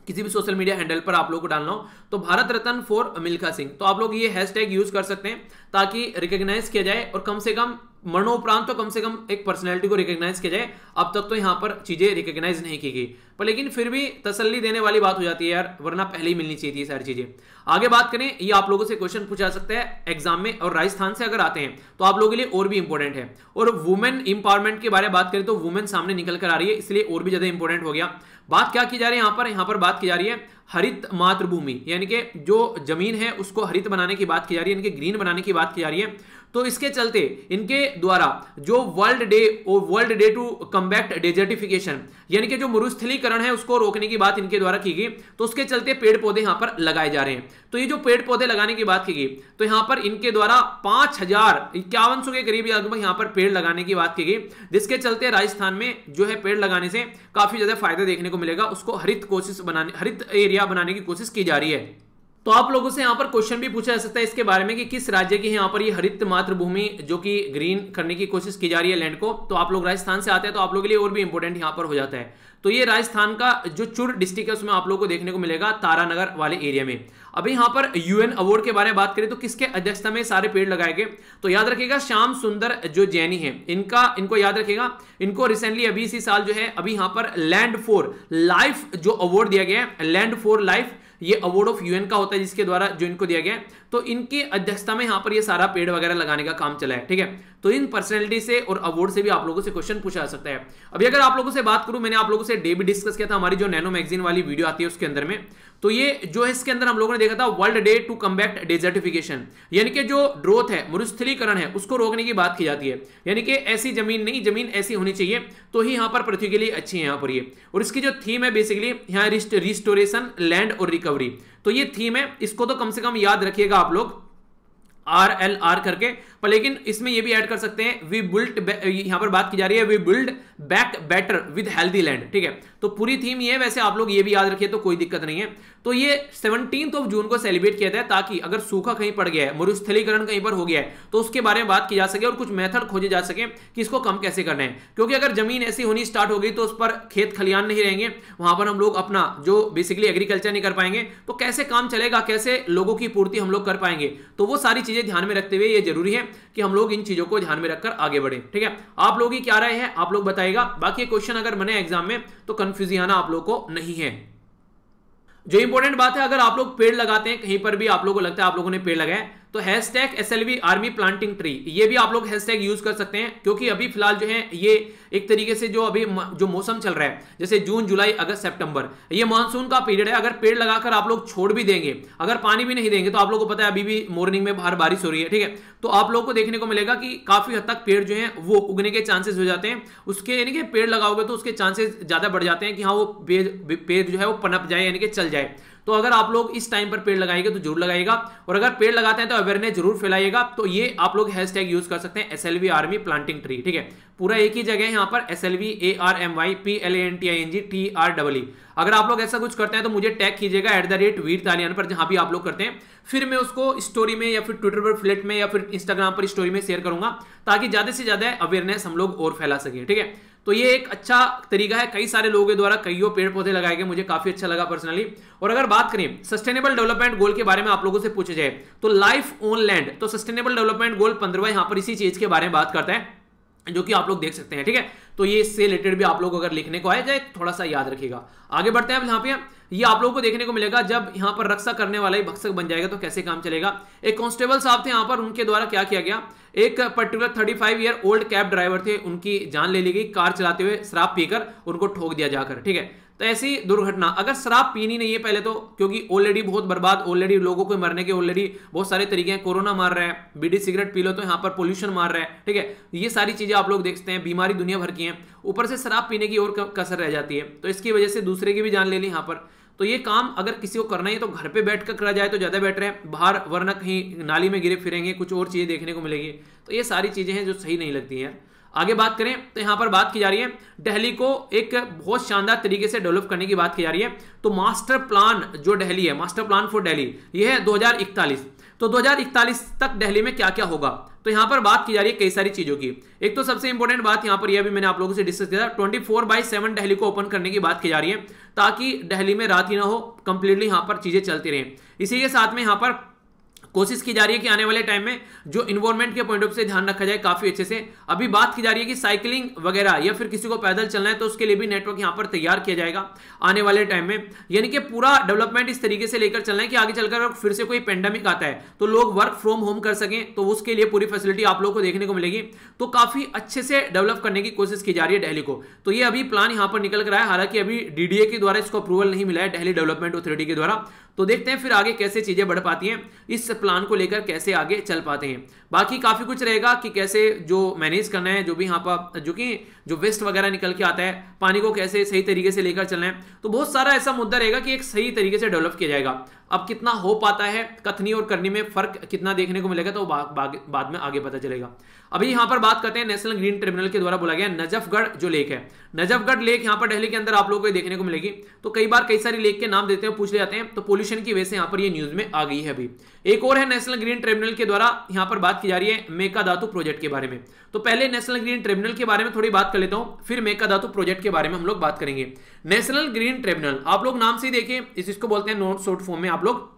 किसी भी सोशल मीडिया हैंडल पर आप लोग को डालना हो तो भारत रत्न फॉर मिल्खा सिंह। तो आप लोग ये हैशटैग यूज़ कर सकते हैं। ताकि रिकॉग्नाइज किया जाए और कम से कम मरणोपरांत तो कम से कम एक पर्सनैलिटी को रिकॉग्नाइज किया जाए। अब तक तो यहाँ पर चीज़ें रिकॉग्नाइज नहीं की गई। पर लेकिन फिर भी तसल्ली देने वाली बात हो जाती है यार, वरना पहले ही मिलनी चाहिए थी सारी चीज़ें। आगे बात करें, ये आप लोगों से क्वेश्चन पूछा सकता है एग्ज़ाम में और राजस्थान से अगर आते हैं तो आप लोगों के लिए और भी इंपॉर्टेंट है। और वुमेन इंपावरमेंट के बारे में बात करें तो वुमेन सामने निकल कर आ रही है, इसलिए और भी ज़्यादा इंपॉर्टेंट हो गया। बात क्या की जा रही है यहाँ पर? यहाँ पर बात की जा रही है हरित मातृभूमि, यानी कि जो ज़मीन है उसको हरित बनाने की बात की जा रही है, यानी कि ग्रीन बनाने की बात की जा रही है। तो इसके चलते इनके द्वारा जो world day world day to combat desertification यानी कि जो मरुस्थलीकरण है, उसको रोकने की बात इनके द्वारा की गई। तो उसके चलते पेड़ पौधे यहाँ पर लगाए जा रहे हैं। तो ये जो पेड़ पौधे लगाने की बात की गई तो यहाँ पर इनके द्वारा पाँच हज़ार इक्यावन सौ के करीब लगभग यहाँ पर पेड़ लगाने की बात की गई। जिसके चलते राजस्थान में जो है पेड़ लगाने से काफ़ी ज़्यादा फ़ायदा देखने को मिलेगा। उसको हरित कोशिश बनाने, हरित एरिया बनाने की कोशिश की जा रही है। तो आप लोगों से यहाँ पर क्वेश्चन भी पूछा जा सकता है इसके बारे में कि किस राज्य की है यहाँ पर ये हरित मातृभूमि जो कि ग्रीन करने की कोशिश की जा रही है लैंड को। तो आप लोग राजस्थान से आते हैं तो आप लोगों के लिए और भी इंपॉर्टेंट यहाँ पर हो जाता है। तो ये राजस्थान का जो चुर डिस्ट्रिक्ट है उसमें आप लोगों को देखने को मिलेगा तारानगर वाले एरिया में। अभी यहाँ पर यूएन अवार्ड के बारे में बात करें तो किसके अध्यक्षता में सारे पेड़ लगाए गए? तो याद रखिएगा श्याम सुंदर जो जैनी है, इनका, इनको याद रखिएगा, इनको रिसेंटली अभी इसी साल जो है, अभी यहाँ पर लैंड फॉर लाइफ जो अवार्ड दिया गया है लैंड फॉर लाइफ ये अवार्ड ऑफ़ यूएन का होता है जिसके द्वारा जो इनको दिया गया तो इनकी अध्यक्षता में यहाँ पर ये सारा पेड़ वगैरह लगाने का काम चला है, ठीक है? तो इन पर्सनैलिटी से और अवार्ड से भी आप लोगों से क्वेश्चन पूछा जा सकता है। अभी अगर आप लोगों से बात करूँ, मैंने आप लोगों से डे भी डिस्कस किया था, हमारी जो नैनो मैगजीन वाली वीडियो आती है उसके अंदर में तो ये जो है इसके अंदर हम लोगों ने देखा था world day to combat desertification यानी कि जो ड्रोथ है, मरुस्थलीकरण है, उसको रोकने की बात की जाती है। यानी कि ऐसी ज़मीन नहीं, ज़मीन ऐसी होनी चाहिए तो ही यहाँ पर पृथ्वी के लिए अच्छी है यहाँ पर ये। और इसकी जो थीम है बेसिकली यहाँ रिस्टोरेशन लैंड और रिकवरी तो ये थीम है, इसको तो कम से कम याद रखिएगा आप लोग आर एल आर करके, पर लेकिन इसमें ये भी ऐड कर सकते हैं वी बिल्ड यहाँ पर बात की जा रही है we build back better with healthy land ठीक है? तो पूरी थीम ये वैसे आप लोग ये भी याद रखिए तो कोई दिक्कत नहीं है। तो ये सेवनटीन ऑफ़ जून को सेलिब्रेट किया जाए ताकि अगर सूखा कहीं पड़ गया है, मरुस्थलीकरण कहीं पर हो गया है तो उसके बारे में बात की जा सके और कुछ मेथड खोजे जा सके कि इसको कम कैसे करना है। क्योंकि अगर ज़मीन ऐसी होनी स्टार्ट हो गई तो उस पर खेत खलियान नहीं रहेंगे, वहाँ पर हम लोग अपना जो बेसिकली एग्रीकल्चर नहीं कर पाएँगे। तो कैसे काम चलेगा, कैसे लोगों की पूर्ति हम लोग कर पाएँगे तो वो सारी चीज़ें ध्यान में रखते हुए ये ज़रूरी है कि हम लोग इन चीज़ों को ध्यान में रखकर आगे बढ़े, ठीक है? आप लोग ही क्या राय है, आप लोग बताएगा बाकी क्वेश्चन अगर बने एग्ज़ाम में तो कंफ्यूज आना आप लोग को नहीं है। जो इंपॉर्टेंट बात है, अगर आप लोग पेड़ लगाते हैं, कहीं पर भी आप लोगों को लगता है आप लोगों ने पेड़ लगाए तो hashtag S army planting tree ये भी आप लोग हैश टैग यूज़ कर सकते हैं, क्योंकि अभी फ़िलहाल जो है, ये एक तरीके से जो अभी जो मौसम चल रहा है, जैसे जून, जुलाई, अगस्त, सितंबर, ये मानसून का पीरियड है, अगर पेड़ लगाकर आप लोग छोड़ भी देंगे, अगर पानी भी नहीं देंगे तो आप लोगों को पता है अभी भी मॉर्निंग में बाहर बारिश हो रही है, ठीक है? तो आप लोग को देखने को मिलेगा कि काफ़ी हद तक पेड़ जो है, वो उगने के चांसेस हो जाते हैं। उसके यानी कि पेड़ लगाओगे तो उसके चांसेस ज़्यादा बढ़ जाते हैं कि हाँ वो पेड़ जो है, वो पनप जाए, यानी कि चल जाए। तो अगर आप लोग इस टाइम पर पेड़ लगाएँगे तो ज़रूर लगाएगा। और अगर पेड़ लगाते हैं तो अवेयरनेस ज़रूर फैलाइएगा। तो ये आप लोग हैश यूज़ कर सकते हैं एस आर्मी प्लांटिंग ट्री ठीक है? पूरा एक ही जगह है यहाँ पर S L V A R M Y P L N T I N G T R double E अगर आप लोग ऐसा कुछ करते हैं तो मुझे टैग कीजिएगा at the rate Veer Taliyan पर, जहाँ भी आप लोग करते हैं। फिर मैं उसको स्टोरी में या फिर ट्विटर पर फ्लेट में या फिर इंस्टाग्राम पर स्टोरी में शेयर करूँगा, ताकि ज़्यादा से ज़्यादा अवेयरनेस हम लोग और फैला सकें, ठीक है? तो ये एक अच्छा तरीका है, कई सारे लोगों के द्वारा कईयों पेड़ पौधे लगाए गए, मुझे काफ़ी अच्छा लगा पर्सनली और अगर बात करें सस्टेनेबल डेवलपमेंट गोल के बारे में आप लोगों से पूछे जाए तो लाइफ ऑन लैंड तो सस्टेनेबल डेवलपमेंट गोल पंद्रवा यहाँ पर इसी चीज़ के बारे में बात करता है, जो कि आप लोग देख सकते हैं, ठीक है? तो ये इससे रिलेटेड भी आप लोग अगर लिखने को आए जाए थोड़ा सा याद रखिएगा। आगे बढ़ते हैं अब यहाँ पे। ये आप लोगों को देखने को मिलेगा, जब यहाँ पर रक्षा करने वाला ही भक्षक बन जाएगा तो कैसे काम चलेगा? एक कांस्टेबल साहब थे यहाँ पर, उनके द्वारा क्या किया गया? एक particular 35 year old cab driver थे, उनकी जान ले ली गई, कार चलाते हुए शराब पीकर उनको ठोक दिया जाकर, ठीक है? तो ऐसी दुर्घटना, अगर शराब पीनी नहीं है पहले तो क्योंकि ऑलरेडी बहुत बर्बाद ऑलरेडी लोगों को मरने के ऑलरेडी बहुत सारे तरीके हैं, कोरोना मार रहा है, बीडी सिगरेट पी लो तो यहाँ पर पोल्यूशन मार रहा है, ठीक है? ये सारी चीज़ें आप लोग देखते हैं, बीमारी दुनिया भर की है, ऊपर से शराब पीने की और कसर रह जाती है तो इसकी वजह से दूसरे की भी जान ले ली यहाँ पर। तो ये काम अगर किसी को करना है तो घर पे बैठ कर करा जाए तो ज़्यादा बेटर है। बाहर वरना कहीं नाली में गिरे फिरेंगे, कुछ और चीज़ें देखने को मिलेगी। तो ये सारी चीज़ें हैं जो सही नहीं लगती हैं। आगे बात करें तो यहाँ पर बात की जा रही है दिल्ली को एक बहुत शानदार तरीके से डेवलप करने की बात की जा रही है। तो मास्टर प्लान जो दिल्ली है, मास्टर प्लान फॉर दिल्ली ये है 2041 तो 2041 तक दिल्ली में क्या क्या होगा? तो यहाँ पर बात की जा रही है कई सारी चीज़ों की। एक तो सबसे इंपॉर्टेंट बात यहाँ पर यह भी मैंने आप लोगों से डिस्कस किया twenty four by seven Delhi को ओपन करने की बात की जा रही है, ताकि दिल्ली में रात ही ना हो कंप्लीटली यहाँ पर चीज़ें चलती रहें। इसी के साथ में यहाँ पर कोशिश की जा रही है कि आने वाले टाइम में जो इन्वायरमेंट के पॉइंट ऑफ़ से ध्यान रखा जाए काफ़ी अच्छे से। अभी बात की जा रही है कि साइकिलिंग वगैरह या फिर किसी को पैदल चलना है तो उसके लिए भी नेटवर्क यहाँ पर तैयार किया जाएगा आने वाले टाइम में। यानी कि पूरा डेवलपमेंट इस तरीके से लेकर चलना है कि आगे चलकर फिर से कोई पेंडेमिक आता है तो लोग वर्क फ्रॉम होम कर सकें तो उसके लिए पूरी फैसिलिटी आप लोग को देखने को मिलेगी। तो काफ़ी अच्छे से डेवलप करने की कोशिश की जा रही है दिल्ली को। तो ये अभी प्लान यहाँ पर निकल कर आया, हालाँकि अभी डीडीए के द्वारा इसको अप्रूवल नहीं मिला है दिल्ली डेवलपमेंट अथॉरिटी के द्वारा। तो देखते हैं फिर आगे कैसे चीज़ें बढ़ पाती हैं। इस प्लान को लेकर कैसे आगे चल पाते हैं। बाकी काफ़ी कुछ रहेगा कि कैसे जो मैनेज करना है, जो भी यहाँ पर, जो कि, जो वेस्ट वगैरह निकल के आता है, पानी को कैसे सही तरीके से लेकर चलना है। तो बहुत सारा ऐसा मुद्दा रहेगा कि एक सही तरीके से डेवलप किया जाएगा। अब कितना हो पाता है कथनी और करनी में फ़र्क कितना देखने को मिलेगा तो बा, बा, बाद में आगे पता चलेगा। अभी यहाँ पर बात करते हैं नेशनल ग्रीन ट्रिब्यूनल के द्वारा बोला गया नजफगढ़ जो लेक है। नजफगढ़ लेक यहाँ पर दिल्ली के अंदर आप लोगों को देखने को मिलेगी। तो कई बार कई सारी लेक के नाम देते हैं पूछ ले जाते हैं तो पोल्यूशन की वजह से यहाँ पर ये न्यूज़ में आ गई है अभी। एक और है नेशनल ग्रीन ट्रिब्यूनल के द्वारा यहाँ पर बात की जा रही है मेका धातु प्रोजेक्ट के बारे में। तो पहले नेशनल ग्रीन ट्रिब्यूनल के बारे में थोड़ी बात कर लेता हूँ, फिर मेका धातु प्रोजेक्ट के बारे में हम लोग बात करेंगे। नेशनल ग्रीन ट्रिब्यूनल आप लोग नाम से ही देखिए इसको बोलते हैं नोट शॉर्ट फॉर्म में आप लोग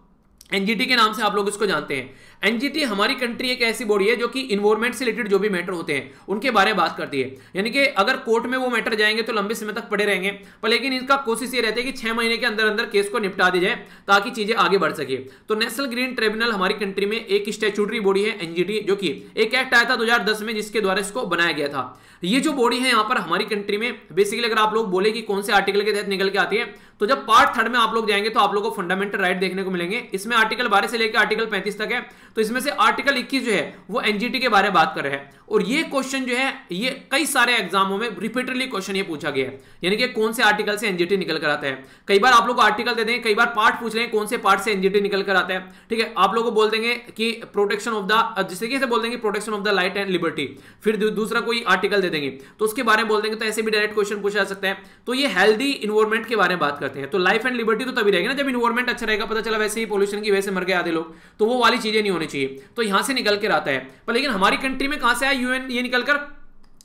एनजीटी के नाम से आप लोग इसको जानते हैं। एनजीटी हमारी कंट्री एक ऐसी बॉडी है जो कि इन्वायरमेंट से रिलेटेड जो भी मैटर होते हैं, उनके बारे में बात करती है। यानी कि अगर कोर्ट में वो मैटर जाएँगे तो लंबे समय तक पड़े रहेंगे, पर लेकिन इनका कोशिश ये रहती है कि छह महीने के अंदर अंदर केस को निपटा दी जाए ताकि चीज़ें आगे बढ़ सके। तो नेशनल ग्रीन ट्रिब्यूनल हमारी कंट्री में एक स्टेचुटरी बॉडी है एनजीटी, जो कि एक एक्ट आया था दो हज़ार दस में जिसके द्वारा इसको बनाया गया था। ये जो बॉडी है यहाँ पर हमारी कंट्री में बेसिकली अगर आप लोग बोले कि कौन से आर्टिकल के तहत निकल के आती है तो जब पार्ट थर्ड में आप लोग जाएँगे तो आप लोगों को फंडामेंटल राइट देखने को मिलेंगे। इसमें आर्टिकल बारह से लेकर आर्टिकल पैंतीस तक है। तो इसमें से आर्टिकल इक्कीस जो है, वो एनजीटी के बारे में बात कर रहे हैं। और ये क्वेश्चन जो है, ये कई सारे एग्जामों में रिपीटेडली क्वेश्चन ये पूछा गया है। यानी कि कौन से आर्टिकल से एनजीटी निकल कर आता है? कई बार आप लोग आर्टिकल दे देंगे, कई बार पार्ट पूछ रहे हैं, कौन से पार्ट से एनजीटी निकल कर आता है। ठीक है, आप लोग को बोल देंगे कि प्रोटेक्शन ऑफ़ द जिस तरीके से बोल देंगे protection of the life and liberty फिर दूसरा कोई आर्टिकल दे देंगे। तो उसके बारे में बोल देंगे तो ऐसे भी डायरेक्ट क्वेश्चन पूछा जा सकता है। तो ये हेल्दी इन्वायरमेंट के बारे में बात करते हैं। तो लाइफ एंड लिबर्टी तो तभी रहेगी ना, जब इन्वायरमेंट अच्छा रहेगा, पता चला वैसे ही पोल्यूशन की वजह से मर गए आधे लोग। तो वो वाली चीज़ें नहीं होनी चाहिए। तो यहाँ से निकल कर आता है। पर लेकिन हमारी कंट्री में कहाँ से आया? यूएन ये निकलकर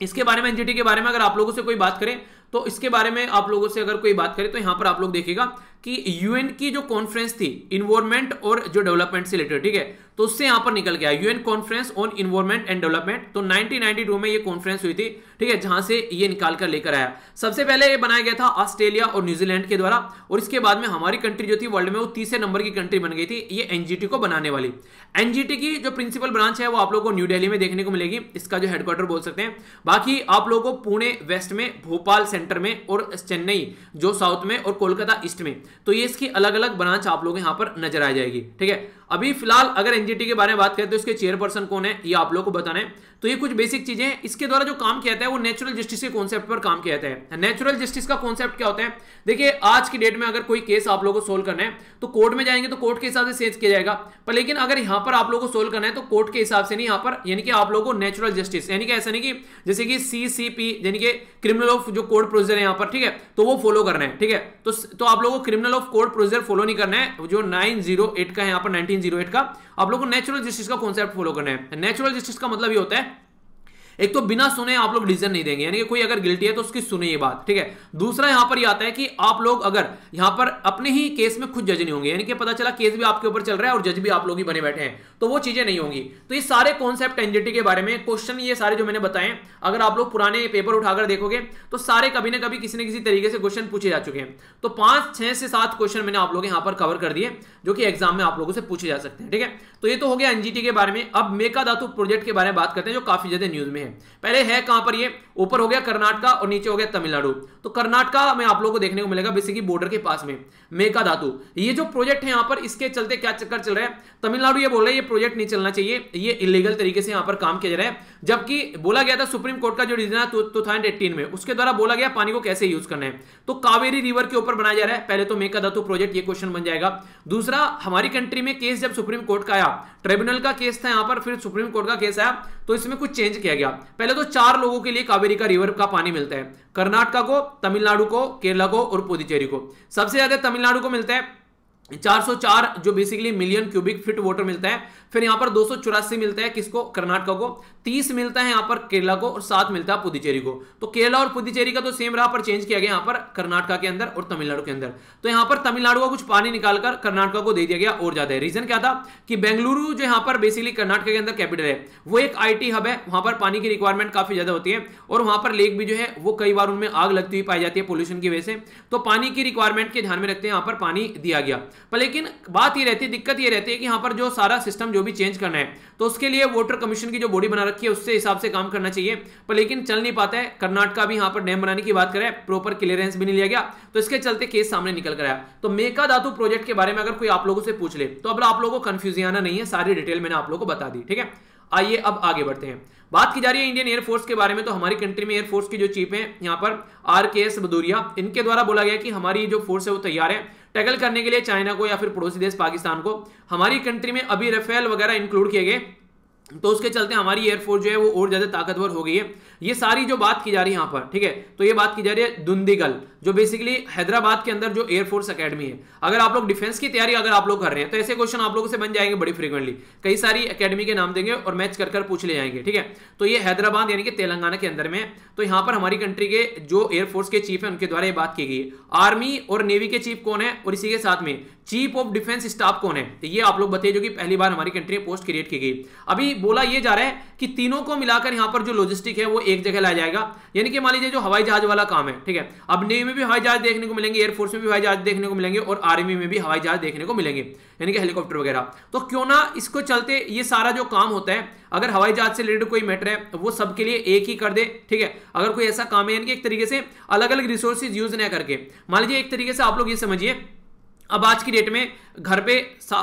इसके बारे में एनजीटी के बारे में अगर आप लोगों से कोई बात करें तो इसके बारे में आप लोगों से अगर कोई बात करें तो यहाँ पर आप लोग देखेगा कि यूएन की जो कॉन्फ्रेंस थी इन्वॉर्मेंट और जो डेवलपमेंट से रिलेटेड ठीक है? तो उससे यहाँ पर निकल गया। UN conference on environment and development तो 1992 में ये कॉन्फ्रेंस हुई थी, ठीक है, जहाँ से ये निकाल कर लेकर आया। सबसे पहले ये बनाया गया था ऑस्ट्रेलिया और न्यूजीलैंड के द्वारा, और इसके बाद में हमारी कंट्री जो थी वर्ल्ड में, वो तीसरे नंबर की कंट्री बन गई थी, ये एनजीटी को बनाने वाली। एनजीटी की जो प्रिंसिपल ब्रांच है, वो आप लोगों को न्यू दिल्ली में देखने को मिलेगी। इसका जो हेडक्वार्टर बोल सकते हैं। बाकी आप लोगों को पुणे वेस्ट में, भोपाल सेंटर में, और चेन्नई जो साउथ में, और कोलकाता ईस्ट में। तो ये इसकी अलग अलग ब्रांच आप लोग यहाँ पर नज़र आ जाएगी, ठीक है। अभी फ़िलहाल अगर एनजीटी के बारे में बात करें तो इसके चेयरपर्सन कौन है, ये आप लोग को बताना है। तो ये कुछ बेसिक चीज़ें हैं। इसके द्वारा जो काम किया जाता है, वो नेचुरल जस्टिस के कॉन्सेप्ट पर काम किया जाता है। नेचुरल जस्टिस का कॉन्सेप्ट क्या होता है? देखिए, आज की डेट में अगर कोई केस आप लोगों को सोल्व करना है तो कोर्ट में जाएँगे तो कोर्ट के हिसाब से सेज किया जाएगा। पर लेकिन अगर यहाँ पर आप लोगों को सोल्व करना है तो कोर्ट के हिसाब से नहीं, यहाँ पर यानी कि आप लोगों को नेचुरल जस्टिस यानी कि ऐसा नहीं कि जैसे कि सी सी पी यानी कि क्रिमिनल ऑफ़ जो कोर्ट प्रोसीजर है यहाँ पर, ठीक है? तो वो फॉलो करना है, ठीक है? तो तो आप लोगों को criminal of court procedure follow नहीं करना है। जो नाइन ज़ीरो एट का है यहाँ पर नाइनटीन का। आप लोगों को नेचुरल जस्टिस का कॉन्सेप्ट फॉलो करना है। नेचुरल जस्टिस का मतलब ये होता है एक तो बिना सुने आप लोग डिसीज़न नहीं देंगे, यानी कि कोई अगर गिल्टी है तो उसकी सुने ये बात, ठीक है? दूसरा यहाँ पर ये आता है कि आप लोग अगर यहाँ पर अपने ही केस में खुद जज नहीं होंगे, यानी कि पता चला केस भी आपके ऊपर चल रहा है और जज भी आप लोग ही बने बैठे हैं तो वो चीज़ें नहीं होंगी। तो ये सारे कॉन्सेप्ट एनजीटी के बारे में क्वेश्चन ये सारे जो मैंने बताए, अगर आप लोग पुराने पेपर उठाकर देखोगे तो सारे कभी ना कभी किसी न किसी तरीके से क्वेश्चन पूछे जा चुके हैं। तो पाँच, छह से सात क्वेश्चन मैंने आप लोग यहाँ पर कवर कर दिए, जो कि एग्ज़ाम में आप लोगों से पूछे जा सकते हैं, ठीक है? तो ये तो हो गया एनजीटी के बारे में। अब मेका धातु प्रोजेक्ट के बारे में बात करते हैं, जो काफ़ी ज़्यादा न्यूज़ में है। पहले है कहाँ पर ये? ऊपर हो गया कर्नाटका और नीचे हो गया तमिलनाडु। तो कर्नाटका में आप लोगों को देखने को मिलेगा बेसिकली बॉर्डर के पास में मेका धातु। ये जो प्रोजेक्ट है यहाँ पर, इसके चलते क्या चक्कर चल रहा है? तमिलनाडु ये बोल रहा है, ये प्रोजेक्ट नहीं चलना चाहिए, ये इलीगल तरीके से यहाँ पर काम किया जा रहा है। जबकि बोला गया था सुप्रीम कोर्ट का जो डिसीज़न है में, उसके द्वारा बोला गया पानी को कैसे यूज़ करना है। तो कावेरी रिवर के ऊपर बनाया जा रहा है। पहले तो मेका धातु प्रोजेक्ट ये क्वेश्चन बन जाएगा। दूसरा, हमारी कंट्री में केस जब सुप्रीम कोर्ट का आया ट्रिब्यूनल का केस था यहाँ पर, फिर सुप्रीम कोर्ट का केस आया तो इसमें कुछ चेंज किया गया। पहले तो चार लोगों के लिए कावेरी का रिवर का पानी मिलता है। कर्नाटका को, तमिलनाडु को, केरला को और पुदुचेरी को। सबसे ज़्यादा तमिलनाडु को मिलता है। 404 जो basically million cubic feet water मिलता है। फिर यहाँ पर दो सौ चौरासी मिलता है किसको? कर्नाटका को। 30 मिलता है यहाँ पर केरला को और सात मिलता है पुदुचेरी को। तो केरला और पुदुचेरी का तो सेम रहा पर चेंज किया गया यहाँ पर कर्नाटका के अंदर और तमिलनाडु के अंदर। तो यहाँ पर तमिलनाडु का कुछ पानी निकालकर कर्नाटका को दे दिया गया और ज़्यादा है। रीजन क्या था? कि बेंगलुरु जो यहाँ पर बेसिकली कर्नाटक के अंदर कैपिटल है, वो एक आईटी हब है। वहाँ पर पानी की रिक्वायरमेंट काफ़ी ज़्यादा होती है और वहाँ पर लेक भी जो है, वो कई बार उनमें आग लगती हुई पाई जाती है पोल्यूशन की वजह से। तो पानी की रिक्वायरमेंट के ध्यान में रखते हैं, यहाँ पर पानी दिया गया। पर लेकिन बात ये रहती है, दिक्कत ये रहती है कि यहाँ पर जो सारा सिस्टम जो भी चेंज करना है तो उसके लिए वोटर कमीशन की जो बॉडी बना रखी है, उससे हिसाब से काम करना चाहिए। पर लेकिन चल नहीं पाता है, कर्नाटका भी यहाँ पर डैम बनाने की बात करें प्रॉपर क्लियरेंस भी नहीं लिया गया तो इसके चलते केस सामने निकल कर आया। तो मेका धातु प्रोजेक्ट के बारे में अगर कोई आप लोगों से पूछ ले तो अब आप लोगों को कंफ्यूजन आना नहीं है, सारी डिटेल मैंने आप लोगों को बता दी, ठीक है? आइए, अब आगे बढ़ते हैं। बात की जा रही है इंडियन एयरफोर्स के बारे में तो हमारी कंट्री में एयरफोर्स की जो चीफ है, यहाँ पर आर के एस बदूरिया, इनके द्वारा बोला गया कि हमारी जो फोर्स है वो तैयार है टैकल करने के लिए चाइना को या फिर पड़ोसी देश पाकिस्तान को। हमारी कंट्री में अभी रफेल वगैरह इंक्लूड किए गए तो उसके चलते हमारी एयरफोर्स जो है वो और ज़्यादा ताकतवर हो गई है। ये सारी जो बात की जा रही है यहाँ पर, ठीक है? तो ये बात की जा रही है दुंदीगल। जो बेसिकली हैदराबाद के अंदर जो एयरफोर्स अकेडमी है। अगर आप लोग डिफेंस की तैयारी अगर आप लोग कर रहे हैं तो ऐसे क्वेश्चन आप लोगों से बन जाएँगे बड़ी फ्रीक्वेंटली कई सारी अकेडमी के नाम देंगे और मैच कर कर पूछ ले जाएँगे, ठीक है? तो ये हैदराबाद यानी कि तेलंगाना के अंदर में तो यहाँ पर हमारी कंट्री के जो एयरफोर्स के चीफ है, उनके द्वारा ये बात की गई आर्मी और नेवी के चीफ कौन है? और इसी के साथ में चीफ ऑफ़ डिफेंस स्टाफ कौन है? तो ये आप लोग बताइए, जो कि पहली बार हमारी कंट्री में पोस्ट क्रिएट की गई। अभी बोला ये जा रहा है कि तीनों को मिलाकर यहाँ पर जो लॉजिस्टिक है, वो एक जगह लाया जाएगा। यानी कि मान लीजिए जो हवाई जहाज़ वाला काम है, ठीक है? अब नेवी में भी हवाई जहाज़ देखने को मिलेंगे एयरफोर्स में भी हवाई जहाज़ देखने को मिलेंगे और आर्मी में भी हवाई जहाज़ देखने को मिलेंगे, यानी कि हेलीकॉप्टर वगैरह। तो क्यों ना इसको चलते, ये सारा जो काम होता है, अगर हवाई जहाज़ से रिलेटेड कोई मैटर है वो सबके लिए एक ही कर दे, ठीक है? अगर कोई ऐसा काम है, यानी कि एक तरीके से अलग अलग रिसोर्सेज यूज़ न करके। मान लीजिए, एक तरीके से आप लोग ये समझिए, अब आज की डेट में घर पे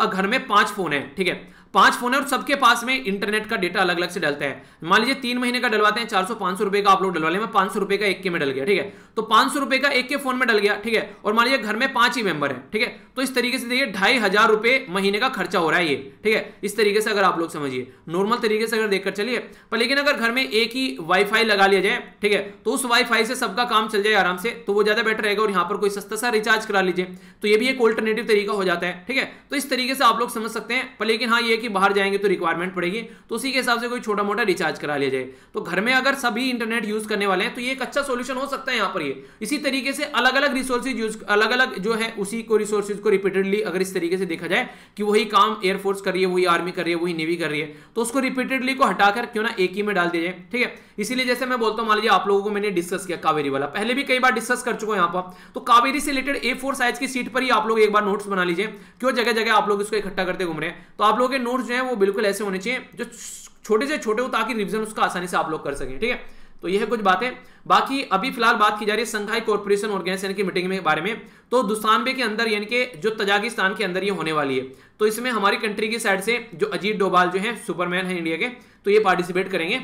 घर में पाँच फ़ोन है, ठीक है? पाँच फ़ोन है और सबके पास में इंटरनेट का डेटा अलग अलग से डलता है। मान लीजिए तीन महीने का डलवाते हैं, चार सौ, पाँच सौ रुपए का आप लोग डलवा लें पाँच सौ रुपए का एक के में डल गया, ठीक है? तो पाँच सौ रुपए का एक के फ़ोन में डल गया, ठीक है? और मान लीजिए घर में पाँच ही मेंबर है, ठीक है? तो इस तरीके से देखिए, ढाई हज़ार रुपए महीने का खर्चा हो रहा है ये, ठीक है? इस तरीके से अगर आप लोग समझिए नॉर्मल तरीके से अगर देखकर चलिए, पर लेकिन अगर घर में एक ही वाईफाई लगा लिया जाए, ठीक है? तो उस वाईफाई से सबका काम चल जाए आराम से तो वो ज़्यादा बेटर रहेगा और यहाँ पर कोई सस्ता सा रिचार्ज करा लीजिए तो ये भी एक ऑल्टरनेटिव तरीका हो जाता है, ठीक है? तो इस तरीके से आप लोग समझ सकते हैं, पर लेकिन हाँ ये कि बाहर जाएँगे तो रिक्वायरमेंट पड़ेगी तो उसी के हिसाब से कोई छोटा मोटा रिचार्ज करा लिया जाए। तो घर में अगर सभी इंटरनेट यूज़ करने वाले हैं तो ये एक अच्छा सोल्यूशन हो सकता है यहाँ पर ये। इसी तरीके से अलग अलग रिसोर्सेज यूज़ अलग अलग जो है, उसी को रिसोर्सेज को रिपीटेडली अगर इस तरीके से देखा जाए कि वही काम एयरफोर्स कर रही है, वही आर्मी कर रही है, वही नेवी कर रही है तो उसको रिपीटेडली को हटाकर क्यों ना एक ही में डाल दिया जाए, ठीक है? इसीलिए जैसे मैं बोलता हूँ, मान लीजिए आप लोगों को मैंने डिस्कस किया कावेरी वाला। पहले भी कई बार डिस्कस कर चुका हूँ यहाँ पर तो कावेरी से रिलेटेड ए फोर साइज़ की सीट पर ही आप लोग एक बार नोट्स बना लीजिए, क्यों जगह जगह आप लोग इसको इकट्ठा करते घूम रहे हैं? तो आप लोगों के नोट्स जो है, वो बिल्कुल ऐसे होने चाहिए, जो छोटे से छोटे हो ताकि रिविजन उसका आसानी से आप लोग कर सकें, ठीक है? तो यह कुछ बातें। बाकी अभी फ़िलहाल बात की जा रही है संघाई कॉर्पोरेशन ऑर्गेनाइजेशन की मीटिंग में बारे में। तो दुस्तानबे के अंदर, यानी कि जो तजाकिस्तान के अंदर ये होने वाली है। तो इसमें हमारी कंट्री की साइड से जो अजीत डोभाल जो है सुपरमैन है इंडिया के तो ये पार्टिसिपेट करेंगे।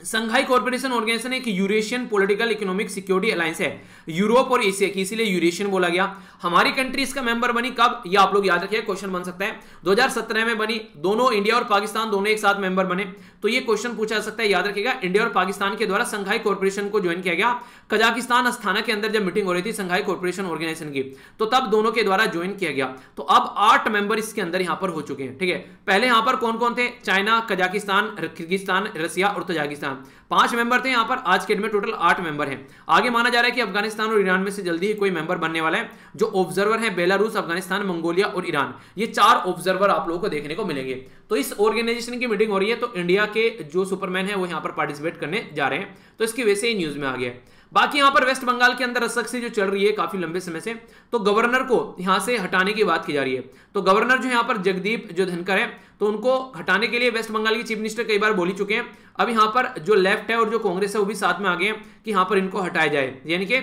संघाई कॉर्पोरेशन ऑर्गेनाइजेशन एक Eurasian political economic security alliance है। यूरोप और एशिया की, इसीलिए यूरेशियन बोला गया। हमारी कंट्री इसका मेंबर बनी कब? ये आप लोग याद रखिए क्वेश्चन बन सकता है। 2017 में बनी। दोनों इंडिया और पाकिस्तान दोनों एक साथ मेंबर बने। तो ये क्वेश्चन पूछा जा सकता है, याद रखिएगा। इंडिया और पाकिस्तान के द्वारा संघाई कॉर्पोरेशन को ज्वाइन किया गया। कजाकिस्तान अस्थाना के अंदर जब मीटिंग हो रही थी संघाई कॉर्पोरेशन ऑर्गेनाइजेशन की तो तब दोनों के द्वारा ज्वाइन किया गया। तो अब आठ मेंबर इसके अंदर यहाँ पर हो चुके हैं, ठीक है? पहले यहाँ पर कौन कौन थे? चाइना कजाकिस्तान किर्गिस्तान रसिया और तजाकिस्तान पाँच मेंबर थे यहाँ पर, आज के डेट में टोटल आठ मेंबर हैं। आगे माना जा रहा है कि अफ़गानिस्तान और ईरान में से जल्दी ही कोई मेंबर बनने वाला है, जो ऑब्जर्वर है बेलारूस, अफ़गानिस्तान, मंगोलिया और ईरान। ये चार ऑब्जर्वर आप लोगों को देखने को मिलेंगे। तो इस ऑर्गेनाइजेशन की मीटिंग हो रही है तो इंडिया के जो सुपरमैन है वो यहाँ पर पार्टिसिपेट करने जा रहे हैं। तो इसकी वैसे ही न्यूज़ में आ गया बाकी यहाँ पर वेस्ट बंगाल के अंदर से जो चल रही है काफ़ी लंबे समय से तो गवर्नर को यहाँ से हटाने की बात की जा रही है। तो गवर्नर जो यहाँ पर जगदीप जो धनकर है तो उनको हटाने के लिए वेस्ट बंगाल की चीफ मिनिस्टर कई बार बोली चुके हैं। अब यहाँ पर जो लेफ़्ट है और जो कांग्रेस है, वो भी साथ में आ गए कि यहाँ पर इनको हटाया जाए। यानी कि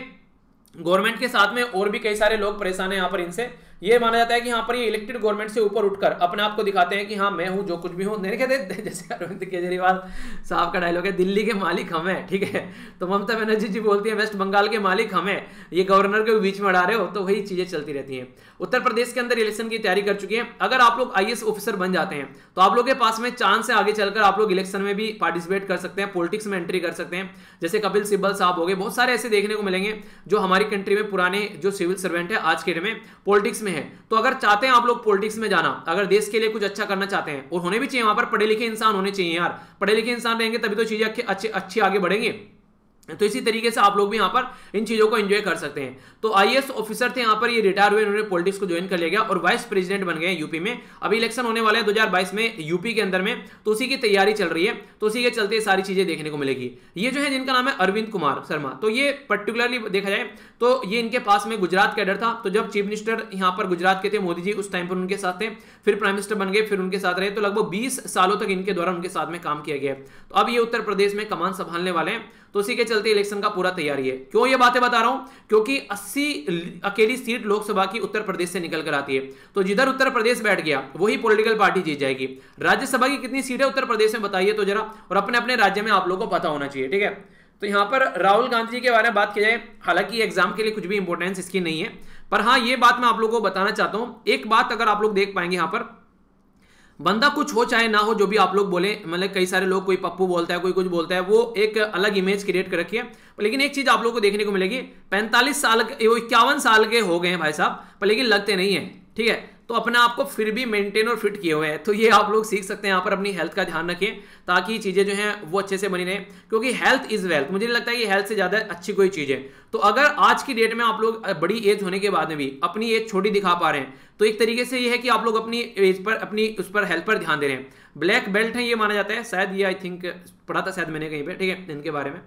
गवर्नमेंट के साथ में और भी कई सारे लोग परेशान है यहाँ पर इनसे। ये माना जाता है कि यहाँ पर ये इलेक्टेड गवर्नमेंट से ऊपर उठकर अपने आप को दिखाते हैं कि हाँ मैं हूँ जो कुछ भी हूँ। नहीं कहते *laughs* जैसे अरविंद केजरीवाल साहब का डायलॉग है, दिल्ली के मालिक हम हैं, ठीक है? तो ममता बनर्जी जी बोलती है, वेस्ट बंगाल के मालिक हम हैं, ये गवर्नर के बीच में अड़ा रहे हो तो वही चीज़ें चलती रहती हैं। उत्तर प्रदेश के अंदर इलेक्शन की तैयारी कर चुकी है। अगर आप लोग आई ऑफिसर बन जाते हैं तो आप लोग के पास में चांस है आगे चलकर आप लोग इलेक्शन में भी पार्टिसिपेट कर सकते हैं पॉलिटिक्स में एंट्री कर सकते हैं। जैसे कपिल सिब्बल साहब हो गए, बहुत सारे ऐसे देखने को मिलेंगे जो हमारी कंट्री में पुराने जो सिविल सर्वेंट है, आज के डेट में पॉलिटिक्स में है। तो अगर चाहते हैं आप लोग पॉलिटिक्स में जाना, अगर देश के लिए कुछ अच्छा करना चाहते हैं, और होने भी चाहिए, वहाँ पर पढ़े लिखे इंसान होने चाहिए यार। पढ़े लिखे इंसान रहेंगे, तभी तो चीज़ें अच्छी अच्छी आगे बढ़ेंगे। तो इसी तरीके से आप लोग भी यहाँ पर इन चीज़ों को एंजॉय कर सकते हैं। तो आईएएस ऑफिसर थे यहाँ पर, ये रिटायर हुए उन्होंने पॉलिटिक्स को ज्वाइन कर लिया गया और वाइस प्रेसिडेंट बन गए यूपी में। अभी इलेक्शन होने वाले हैं 2022 में यूपी के अंदर में तो उसी की तैयारी चल रही है। तो उसी के चलते सारी चीज़ें देखने को मिलेगी। ये जो है जिनका नाम है अरविंद कुमार शर्मा। तो ये पर्टिकुलरली देखा जाए तो ये इनके पास में गुजरात कैडर था। तो जब चीफ मिनिस्टर यहाँ पर गुजरात के थे, मोदी जी उस टाइम पर उनके साथ थे, फिर प्राइम मिनिस्टर बन गए, फिर उनके साथ रहे। तो लगभग बीस सालों तक इनके द्वारा उनके साथ में काम किया गया तो अब ये उत्तर प्रदेश में कमान संभालने वाले हैं। तो उसी के चलते इलेक्शन का पूरा तैयारी है। क्यों ये बातें बता रहा हूँ? क्योंकि 80 अकेली सीट लोकसभा की उत्तर प्रदेश से निकल कर आती है। तो जिधर उत्तर प्रदेश बैठ गया, वही पॉलिटिकल पार्टी जीत जाएगी। राज्यसभा की कितनी सीटें उत्तर प्रदेश में बताइए तो जरा, और अपने अपने राज्य में आप लोगों को पता होना चाहिए, ठीक है? तो यहाँ पर राहुल गांधी के बारे में बात की जाए, हालाँकि एग्ज़ाम के लिए कुछ भी इंपोर्टेंस इसकी नहीं है। पर हाँ ये बात मैं आप लोगों को बताना चाहता हूँ। एक बात अगर आप लोग देख पाएँगे यहाँ पर बंदा कुछ हो, चाहे ना हो, जो भी आप लोग बोले मतलब कई सारे लोग, कोई पप्पू बोलता है, कोई कुछ बोलता है, वो एक अलग इमेज क्रिएट कर रखी है। लेकिन एक चीज़ आप लोग को देखने को मिलेगी, पैंतालीस साल के, वो इक्यावन साल के हो गए हैं भाई साहब, पर लेकिन लगते नहीं है, ठीक है? तो अपने आप को फिर भी मेंटेन और फिट किए हुए हैं। तो ये आप लोग सीख सकते हैं, यहाँ पर अपनी हेल्थ का ध्यान रखें ताकि चीज़ें जो हैं वो अच्छे से बनी रहे, क्योंकि हेल्थ इज़ वेल्थ मुझे नहीं लगता है कि हेल्थ से ज़्यादा अच्छी कोई चीज़ है। तो अगर आज की डेट में आप लोग बड़ी एज होने के बाद में भी अपनी एज छोटी दिखा पा रहे हैं तो एक तरीके से ये है कि आप लोग अपनी एज पर, अपनी उस पर हेल्थ पर ध्यान दे रहे हैं। ब्लैक बेल्ट है ये माना जाता है, शायद ये आई थिंक पढ़ा था शायद मैंने कहीं पर ठीक है, इनके बारे में।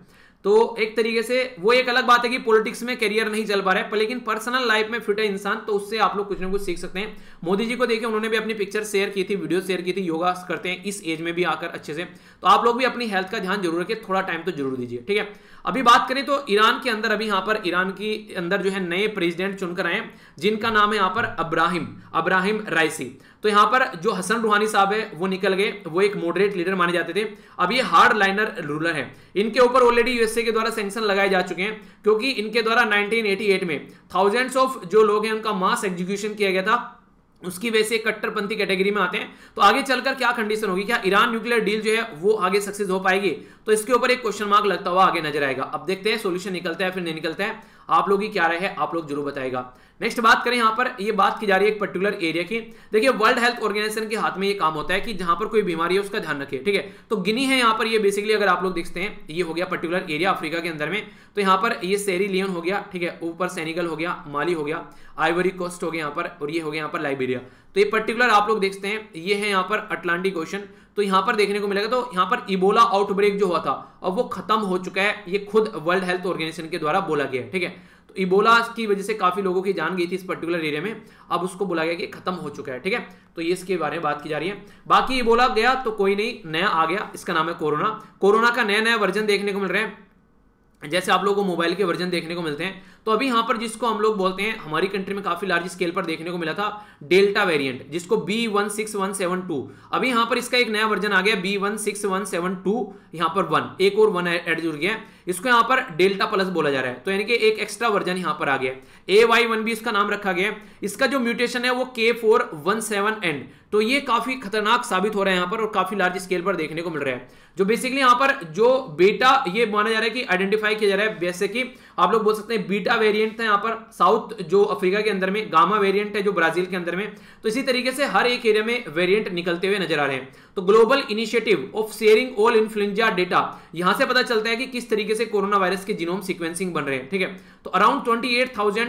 तो एक तरीके से वो एक अलग बात है कि पॉलिटिक्स में करियर नहीं चल पा रहा है, पर लेकिन पर्सनल लाइफ में फिट है इंसान तो उससे आप लोग कुछ ना कुछ सीख सकते हैं। मोदी जी को देखिए, उन्होंने भी अपनी पिक्चर शेयर की थी वीडियो शेयर की थी योगा करते हैं इस एज में भी आकर अच्छे से। तो आप लोग भी अपनी हेल्थ का ध्यान ज़रूर रखें थोड़ा टाइम तो ज़रूर दीजिए, ठीक है? अभी बात करें तो ईरान के अंदर, अभी यहाँ पर ईरान की अंदर जो है नए प्रेसिडेंट चुनकर आए जिनका नाम है यहाँ पर अब्राहिम अब्राहिम राइसी। तो यहाँ पर जो हसन रूहानी साहब है, वो निकल गए। वो एक मॉडरेट लीडर माने जाते थे। अब ये हार्ड लाइनर रूलर है। इनके ऊपर ऑलरेडी यूएसए के द्वारा सैंक्शन लगाए जा चुके हैं, क्योंकि इनके द्वारा 1988 में थाउजेंड्स ऑफ़ जो लोग हैं, उनका मास एग्जीक्यूशन किया गया था। उसकी वजह से कट्टरपंथी कैटेगरी में आते हैं। तो आगे चलकर क्या कंडीशन होगी? क्या ईरान न्यूक्लियर डील जो है, वो आगे सक्सेस हो पाएगी? तो इसके ऊपर एक क्वेश्चन मार्क लगता हुआ आगे नज़र आएगा। अब देखते हैं सोल्यूशन निकलता है फिर नहीं निकलता है। आप लोग की क्या रहे आप लोग ज़रूर बताएगा। नेक्स्ट बात करें यहाँ पर, ये बात की जा रही है एक पर्टिकुलर एरिया की। देखिए वर्ल्ड हेल्थ ऑर्गेनाइजेशन के हाथ में ये काम होता है कि जहाँ पर कोई बीमारी है, उसका ध्यान रखे, ठीक है? तो गिनी है यहाँ पर ये बेसिकली अगर आप लोग देखते हैं, ये हो गया पर्टिकुलर एरिया अफ्रीका के अंदर में। तो यहाँ पर ये सेरी लियन हो गया, ठीक है? ऊपर सेनिगल हो गया माली हो गया आइवरी कोस्ट हो गया यहाँ पर, और ये हो गया यहाँ पर लाइबेरिया तो ये पर्टिकुलर आप लोग देखते हैं, ये है यहाँ पर अटलांटिक ओशन तो यहाँ पर देखने को मिलेगा तो यहाँ पर इबोला आउटब्रेक जो हुआ था, अब वो खत्म हो चुका है, ये खुद वर्ल्ड हेल्थ ऑर्गेनाइजेशन के द्वारा बोला गया है, ठीक है? तो इबोला की वजह से काफ़ी लोगों की जान गई थी इस पर्टिकुलर एरिया में, अब उसको बोला गया कि खत्म हो चुका है, ठीक है? तो ये इसके बारे में बात की जा रही है। बाकी इबोला गया तो कोई नहीं, नया आ गया, इसका नाम है कोरोना। कोरोना का नया नया वर्जन देखने को मिल रहा है। जैसे आप लोगों को मोबाइल के वर्जन देखने को मिलते हैं तो अभी यहाँ पर जिसको हम लोग बोलते हैं, हमारी कंट्री में काफ़ी लार्ज स्केल पर देखने को मिला था डेल्टा वेरिएंट जिसको B one six one seven two अभी यहाँ पर इसका एक नया वर्जन आ गया B one six one seven two यहाँ पर वन एक और वन एड जुड़ गया। इसको यहाँ पर डेल्टा प्लस बोला जा रहा है। तो यानी कि एक एक्स्ट्रा वर्जन यहाँ पर आ गया। ए वाई वन भी इसका नाम रखा गया। इसका जो म्यूटेशन है, वो के फोर वन सेवन एंड तो ये काफ़ी खतरनाक साबित हो रहा है यहाँ पर और काफ़ी लार्ज स्केल पर देखने को मिल रहा है। जो बेसिकली यहाँ पर जो बेटा ये माना जा रहा है कि आइडेंटिफाई किया जा रहा है। जैसे कि आप लोग बोल सकते हैं बीटा वेरिएंट था यहाँ पर साउथ जो अफ्रीका के अंदर में गामा वेरिएंट है जो ब्राज़ील के अंदर में तो इसी तरीके से हर एक एरिया में वेरिएंट निकलते हुए नज़र आ रहे हैं। तो global initiative of sharing all influenza data यहाँ से पता चलता है कि किस तरीके से कोरोना वायरस के जीनोम सीक्वेंसिंग बन रहे हैं, ठीक है? तो अराउंड ट्वेंटी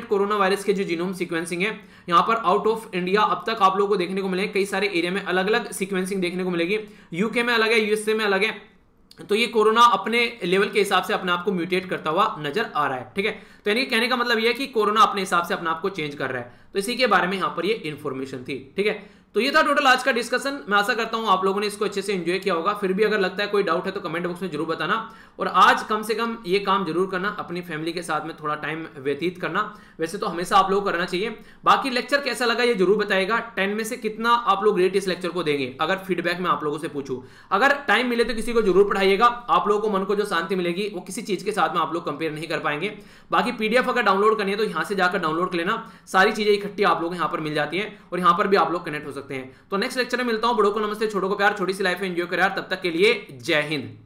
कोरोना वायरस के जो जीनोम सीक्वेंसिंग है, यहाँ पर आउट ऑफ़ इंडिया अब तक आप लोगों को देखने को मिले कई सारे एरिया में अलग अलग सीक्वेंसिंग देखने को मिलेगी। यूके में अलग है यूएसए में अलग है। तो ये कोरोना अपने लेवल के हिसाब से अपने आप को म्यूटेट करता हुआ नज़र आ रहा है, ठीक है? तो यानी कहने का मतलब ये है कि कोरोना अपने हिसाब से अपने आप को चेंज कर रहा है। तो इसी के बारे में यहाँ पर ये इंफॉर्मेशन थी, ठीक है? तो ये था टोटल आज का डिस्कशन मैं आशा करता हूँ आप लोगों ने इसको अच्छे से एंजॉय किया होगा। फिर भी अगर लगता है कोई डाउट है तो कमेंट बॉक्स में ज़रूर बताना। और आज कम से कम ये काम ज़रूर करना, अपनी फैमिली के साथ में थोड़ा टाइम व्यतीत करना। वैसे तो हमेशा आप लोग करना चाहिए। बाकी लेक्चर कैसा लगा ये ज़रूर बताएगा। टेन में से कितना आप लोग रेट इस लेक्चर को देंगे? अगर फीडबैक में आप लोगों से पूछूँ। अगर टाइम मिले तो किसी को ज़रूर पढ़ाइएगा। आप लोगों को मन को जो शांति मिलेगी, वो किसी चीज़ के साथ में आप लोग कंपेयर नहीं कर पाएँगे। बाकी पीडीएफ अगर डाउनलोड करनी है तो यहाँ से जाकर डाउनलोड कर लेना। सारी चीज़ें इकट्ठी आप लोग यहाँ पर मिल जाती है और यहाँ पर भी आप लोग कनेक्ट हो सकते हैं। तो नेक्स्ट लेक्चर में मिलता हूँ। बड़ों को नमस्ते, छोटों को प्यार, छोटी सी लाइफ में एंजॉय कर तब तक के लिए जय हिंद।